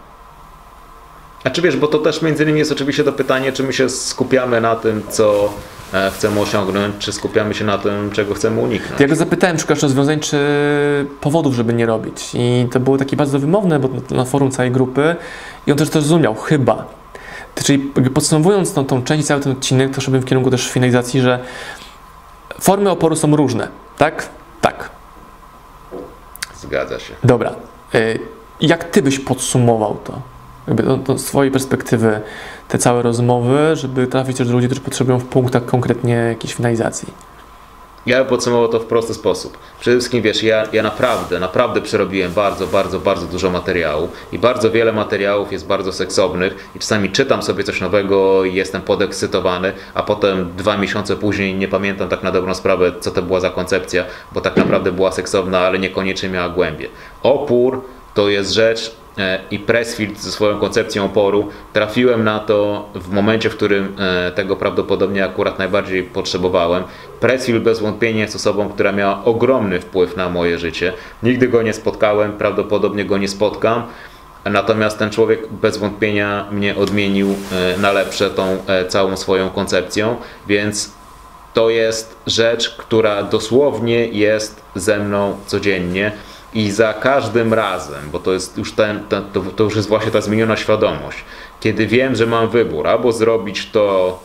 A czy wiesz, bo to też między innymi jest oczywiście to pytanie, czy my się skupiamy na tym, co e, chcemy osiągnąć, czy skupiamy się na tym, czego chcemy uniknąć. Ja go zapytałem, szukasz rozwiązań, czy powodów, żeby nie robić. I to było takie bardzo wymowne, bo na forum całej grupy i on też to zrozumiał, chyba. Czyli podsumowując tą, tą część i cały ten odcinek, to szedłem w kierunku też finalizacji, że formy oporu są różne, tak? Tak. Zgadza się. Dobra. Y, Jak ty byś podsumował to? Jakby to, to z twojej perspektywy te całe rozmowy, żeby trafić też do ludzi, którzy potrzebują w punktach konkretnie jakiejś finalizacji. Ja bym podsumował to w prosty sposób. Przede wszystkim wiesz, ja, ja naprawdę, naprawdę przerobiłem bardzo, bardzo, bardzo dużo materiału i bardzo wiele materiałów jest bardzo seksownych i czasami czytam sobie coś nowego i jestem podekscytowany, a potem dwa miesiące później nie pamiętam tak na dobrą sprawę, co to była za koncepcja, bo tak naprawdę była seksowna, ale niekoniecznie miała głębie. Opór to jest rzecz, i Pressfield ze swoją koncepcją oporu. Trafiłem na to w momencie, w którym e, tego prawdopodobnie akurat najbardziej potrzebowałem. Pressfield bez wątpienia jest osobą, która miała ogromny wpływ na moje życie. Nigdy go nie spotkałem, prawdopodobnie go nie spotkam. Natomiast ten człowiek bez wątpienia mnie odmienił e, na lepsze tą e, całą swoją koncepcją, więc to jest rzecz, która dosłownie jest ze mną codziennie i za każdym razem, bo to jest już ten, ten to, to już jest właśnie ta zmieniona świadomość, kiedy wiem, że mam wybór, albo zrobić to,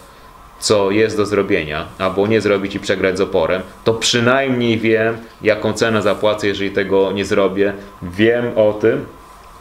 co jest do zrobienia, albo nie zrobić i przegrać z oporem, to przynajmniej wiem, jaką cenę zapłacę, jeżeli tego nie zrobię. Wiem o tym,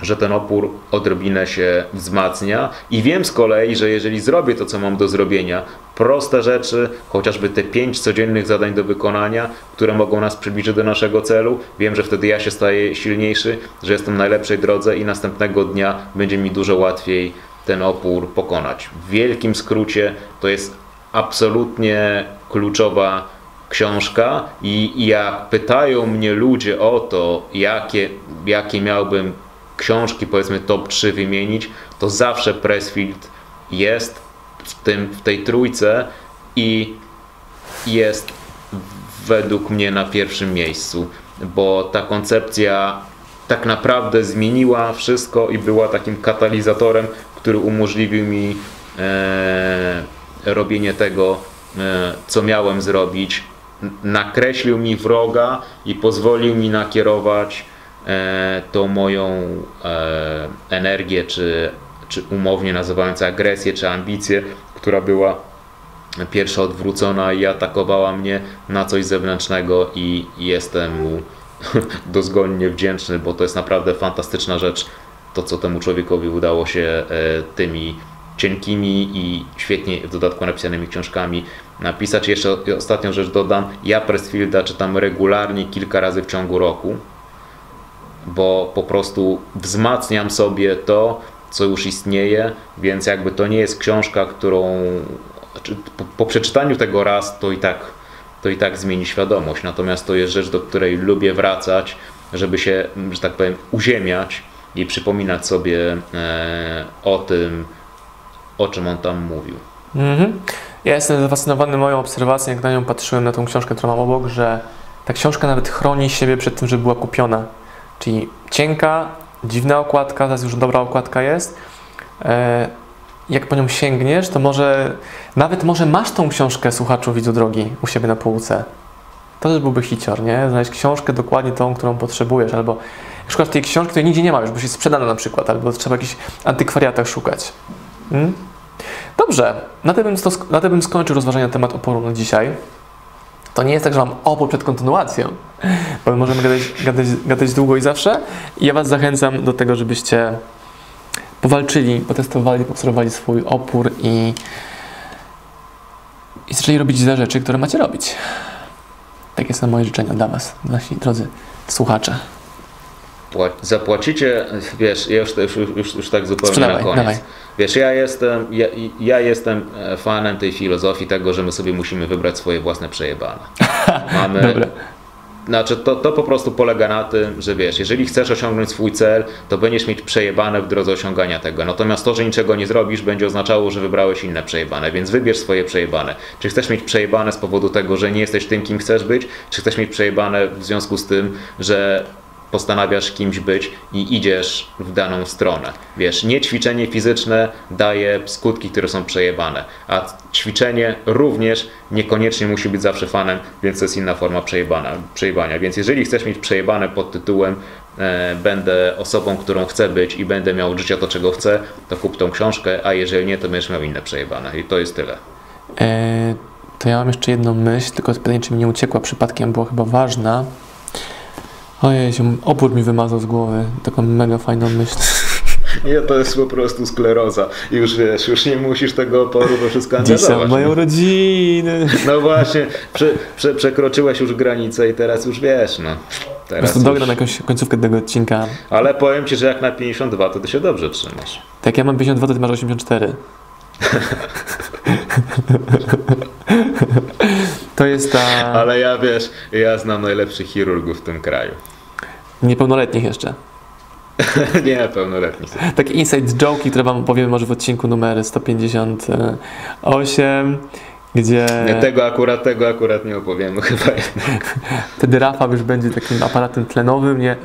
że ten opór odrobinę się wzmacnia i wiem z kolei, że jeżeli zrobię to, co mam do zrobienia, proste rzeczy, chociażby te pięć codziennych zadań do wykonania, które mogą nas przybliżyć do naszego celu, wiem, że wtedy ja się staję silniejszy, że jestem na najlepszej drodze i następnego dnia będzie mi dużo łatwiej ten opór pokonać. W wielkim skrócie to jest absolutnie kluczowa książka i jak pytają mnie ludzie o to, jakie, jakie miałbym książki, powiedzmy top 3 wymienić, to zawsze Pressfield jest w, tym, w tej trójce i jest według mnie na pierwszym miejscu, bo ta koncepcja tak naprawdę zmieniła wszystko i była takim katalizatorem, który umożliwił mi e, robienie tego, e, co miałem zrobić. Nakreślił mi wroga i pozwolił mi nakierować tą moją e, energię, czy, czy umownie nazywając agresję, czy ambicję, która była pierwsza odwrócona i atakowała mnie na coś zewnętrznego i jestem mu (laughs) dozgonnie wdzięczny, bo to jest naprawdę fantastyczna rzecz, to co temu człowiekowi udało się e, tymi cienkimi i świetnie w dodatku napisanymi książkami napisać. Jeszcze ostatnią rzecz dodam, ja Pressfielda czytam regularnie kilka razy w ciągu roku bo po prostu wzmacniam sobie to, co już istnieje, więc jakby to nie jest książka, którą znaczy, po, po przeczytaniu tego raz to i tak to i tak zmieni świadomość. Natomiast to jest rzecz, do której lubię wracać, żeby się, że tak powiem, uziemiać i przypominać sobie e, o tym, o czym on tam mówił. Mhm. Ja jestem zafascynowany moją obserwacją, jak na nią patrzyłem, na tą książkę, którą mam obok, że ta książka nawet chroni siebie przed tym, że była kupiona. Czyli cienka, dziwna okładka, teraz już dobra okładka jest. E, jak po nią sięgniesz, to może nawet może masz tą książkę słuchaczu widzu drogi u siebie na półce. To też byłby hicior, nie? Znaleźć książkę dokładnie tą, którą potrzebujesz, albo szukasz tej książki, której nigdzie nie ma już, bo jest sprzedana na przykład, albo trzeba w jakichś antykwariatach szukać. Hmm? Dobrze, na tym, bym, na tym bym skończył rozważania na temat oporu na dzisiaj. To nie jest tak, że mam opór przed kontynuacją, bo możemy gadać, gadać, gadać długo i zawsze. I ja Was zachęcam do tego, żebyście powalczyli, potestowali, obserwowali swój opór i, i zaczęli robić te rzeczy, które macie robić. Takie są moje życzenia dla Was, nasi drodzy słuchacze. Zapłacicie, wiesz, już, już, już, już tak zupełnie Sprzedawaj, na koniec. Dawaj. Wiesz, ja jestem, ja, ja, jestem e, fanem tej filozofii tego, że my sobie musimy wybrać swoje własne przejebane. (laughs) Mamy. Znaczy, to, to po prostu polega na tym, że wiesz, jeżeli chcesz osiągnąć swój cel, to będziesz mieć przejebane w drodze osiągania tego. Natomiast to, że niczego nie zrobisz, będzie oznaczało, że wybrałeś inne przejebane, więc wybierz swoje przejebane. Czy chcesz mieć przejebane z powodu tego, że nie jesteś tym, kim chcesz być, czy chcesz mieć przejebane w związku z tym, że postanawiasz kimś być i idziesz w daną stronę. Wiesz, nie ćwiczenie fizyczne daje skutki, które są przejebane, a ćwiczenie również niekoniecznie musi być zawsze fanem, więc to jest inna forma przejebana, przejebania. Więc jeżeli chcesz mieć przejebane pod tytułem e, będę osobą, którą chcę być i będę miał życie to, czego chcę, to kup tą książkę, a jeżeli nie, to będziesz miał inne przejebane i to jest tyle. E, to ja mam jeszcze jedną myśl, tylko pytanie, czy mi nie uciekła przypadkiem, była chyba ważna. Ojej, opór mi wymazał z głowy. Taką mega fajną myśl. Nie, to jest po prostu skleroza. Już wiesz, już nie musisz tego oporu do wszystko analizować. Dzisiaj mają rodziny. No właśnie, prze, prze, przekroczyłeś już granicę i teraz już wiesz, no. Teraz po prostu dognam jakąś końcówkę tego odcinka. Ale powiem Ci, że jak na 52, to Ty się dobrze trzymasz. Tak, ja mam 52, to Ty masz 84. To jest ta... Ale ja wiesz, ja znam najlepszych chirurgów w tym kraju. Niepełnoletnich jeszcze. (laughs) nie, pełnoletni. Takie inside joke, które wam opowiemy może w odcinku numer 158, gdzie Nie, tego akurat, tego akurat nie opowiemy (laughs) chyba jednak. wtedy Rafał już będzie takim aparatem tlenowym, nie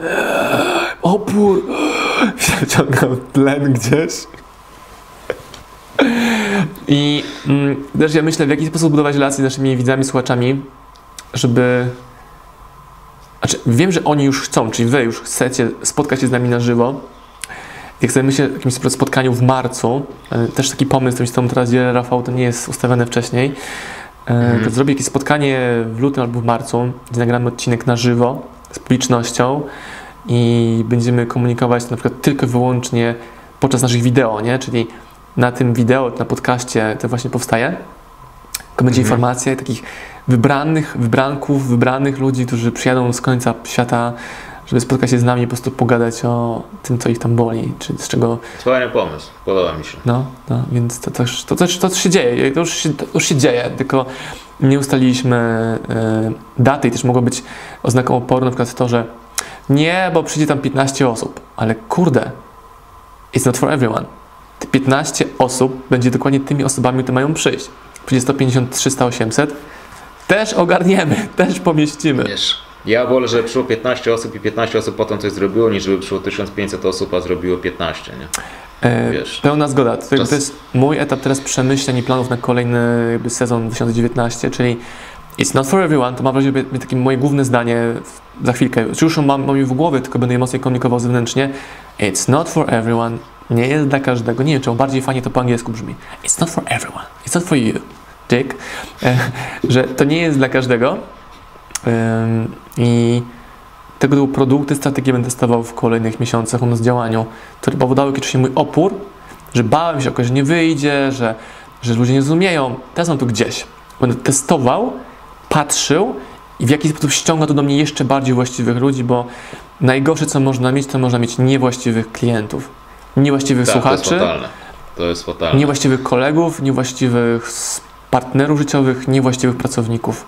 (gasps) opór, (gasps) wyciągał tlen gdzieś. I mm, też ja myślę, w jaki sposób budować relacje z naszymi widzami, słuchaczami, żeby. Znaczy, wiem, że oni już chcą, czyli wy już chcecie spotkać się z nami na żywo. Jak sobie myślę o jakimś spotkaniu w marcu, e, też taki pomysł, który z tobą teraz dzielę, Rafał, to nie jest ustawione wcześniej, e, to zrobię jakieś spotkanie w lutym albo w marcu, gdzie nagramy odcinek na żywo z publicznością i będziemy komunikować na przykład tylko i wyłącznie podczas naszych wideo, nie? Czyli na tym wideo, na podcaście to właśnie powstaje. Tylko będzie Mhm. informacja takich wybranych, wybranków, wybranych ludzi, którzy przyjadą z końca świata, żeby spotkać się z nami i po prostu pogadać o tym, co ich tam boli, czy z czego, Fajny pomysł, podoba mi się. no, no więc to też, to też, to też się dzieje, to już się, to już się dzieje, tylko nie ustaliliśmy e, daty i też mogło być oznaką oporu na przykład to, że nie, bo przyjdzie tam 15 osób, ale kurde, it's not for everyone. Te 15 osób będzie dokładnie tymi osobami, które mają przyjść. Przyjdzie 150, 300, 800, też ogarniemy, (laughs) też pomieścimy. Wiesz, ja wolę, żeby przyszło 15 osób i 15 osób potem coś zrobiło, niż żeby przyszło 1500 osób, a zrobiło 15, nie? E, Wiesz. Pełna zgoda. To, Czas- to jest mój etap teraz przemyśleń i planów na kolejny jakby sezon 2019, czyli It's not for everyone, to mam wrażenie, że takie moje główne zdanie za chwilkę. Już mam, mam je w głowie, tylko będę je mocniej komunikował zewnętrznie. It's not for everyone. Nie jest dla każdego. Nie wiem, czemu bardziej fajnie to po angielsku brzmi. It's not for everyone. It's not for you. Dick. E, że to nie jest dla każdego. I tego typu produkty, strategie będę testował w kolejnych miesiącach u nas w działaniu, które powodowały oczywiście mój opór, że bałem się, że nie wyjdzie, że, że ludzie nie zrozumieją. Teraz mam to gdzieś. Będę testował, patrzył i w jaki sposób ściąga to do mnie jeszcze bardziej właściwych ludzi, bo najgorsze, co można mieć, to można mieć niewłaściwych klientów, niewłaściwych Tak, to jest słuchaczy, fatalne. To jest fatalne. niewłaściwych kolegów, niewłaściwych partnerów życiowych, niewłaściwych pracowników.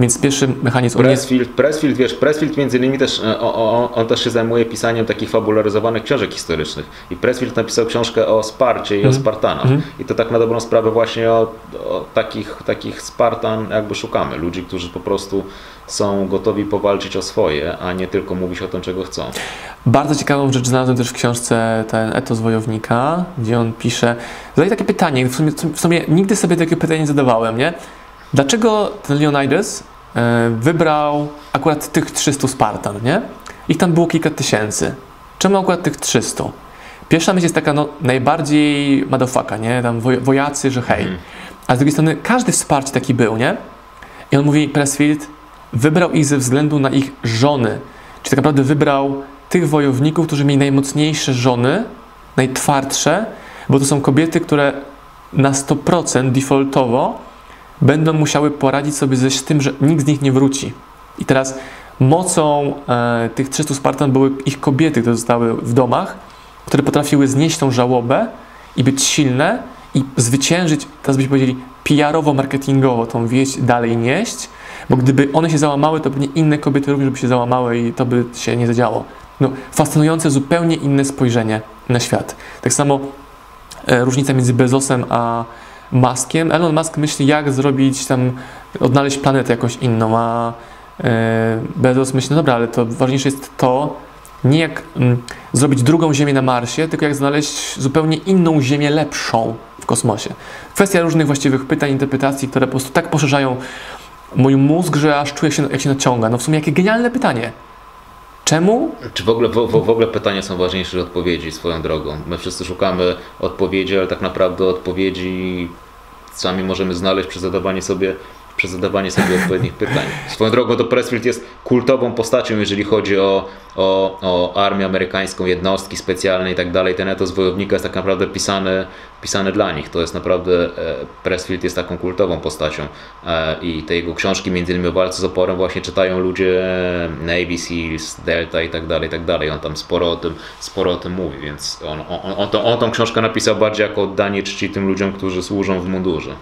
Więc pierwszy mechanizm on jest Pressfield, Pressfield, wiesz, Pressfield między innymi też, e, o, o, on też się zajmuje pisaniem takich fabularyzowanych książek historycznych. I Pressfield napisał książkę o Sparcie i o Mhm. Spartanach. Mhm. I to tak na dobrą sprawę właśnie o, o takich, takich Spartan jakby szukamy. Ludzi, którzy po prostu są gotowi powalczyć o swoje, a nie tylko mówić o tym, czego chcą. Bardzo ciekawą rzecz znalazłem też w książce ten etos wojownika, gdzie on pisze, zadaje takie pytanie, w sumie, w sumie nigdy sobie takie pytanie nie zadawałem, nie? Dlaczego ten Leonidas e, wybrał akurat tych 300 Spartan, nie? Ich tam było kilka tysięcy. Czemu akurat tych 300? Pierwsza myśl jest taka, no, najbardziej madofaka, nie? Tam woj, wojacy, że hej. Mhm. A z drugiej strony każdy wsparcie taki był, nie? I on mówi, Pressfield wybrał ich ze względu na ich żony. Czyli tak naprawdę wybrał tych wojowników, którzy mieli najmocniejsze żony, najtwardsze, bo to są kobiety, które na 100% defaultowo będą musiały poradzić sobie z tym, że nikt z nich nie wróci. I teraz mocą e, tych 300 Spartan były ich kobiety, które zostały w domach, które potrafiły znieść tą żałobę i być silne i zwyciężyć, teraz byśmy powiedzieli, PR-owo-marketingowo tą wieść dalej nieść, bo gdyby one się załamały, to pewnie inne kobiety również by się załamały i to by się nie zadziało. No, fascynujące, zupełnie inne spojrzenie na świat. Tak samo e, różnica między Bezosem a Muskiem. Elon Musk myśli, jak zrobić tam, odnaleźć planetę jakąś inną, a e, Bezos myśli, no dobra, ale to ważniejsze jest to, nie jak mm, zrobić drugą Ziemię na Marsie, tylko jak znaleźć zupełnie inną Ziemię lepszą w kosmosie. Kwestia różnych właściwych pytań, interpretacji, które po prostu tak poszerzają mój mózg, że aż czuję się, jak się naciąga. No w sumie jakie genialne pytanie. Czemu? Czy w ogóle, w, w, ogóle pytania są ważniejsze od odpowiedzi swoją drogą? My wszyscy szukamy odpowiedzi, ale tak naprawdę odpowiedzi sami możemy znaleźć przez zadawanie sobie, przez zadawanie sobie odpowiednich pytań. Swoją drogą to Pressfield jest kultową postacią, jeżeli chodzi o, o, o armię amerykańską, jednostki specjalne i tak dalej. Ten etos wojownika jest tak naprawdę pisany, pisany dla nich. To jest naprawdę, e, Pressfield jest taką kultową postacią e, i te jego książki, między innymi o walce z oporem właśnie czytają ludzie Navy Seals, Delta i tak dalej, i tak dalej. On tam sporo o tym, sporo o tym mówi, więc on, on, on, to, on tą książkę napisał bardziej jako oddanie czci tym ludziom, którzy służą w mundurze.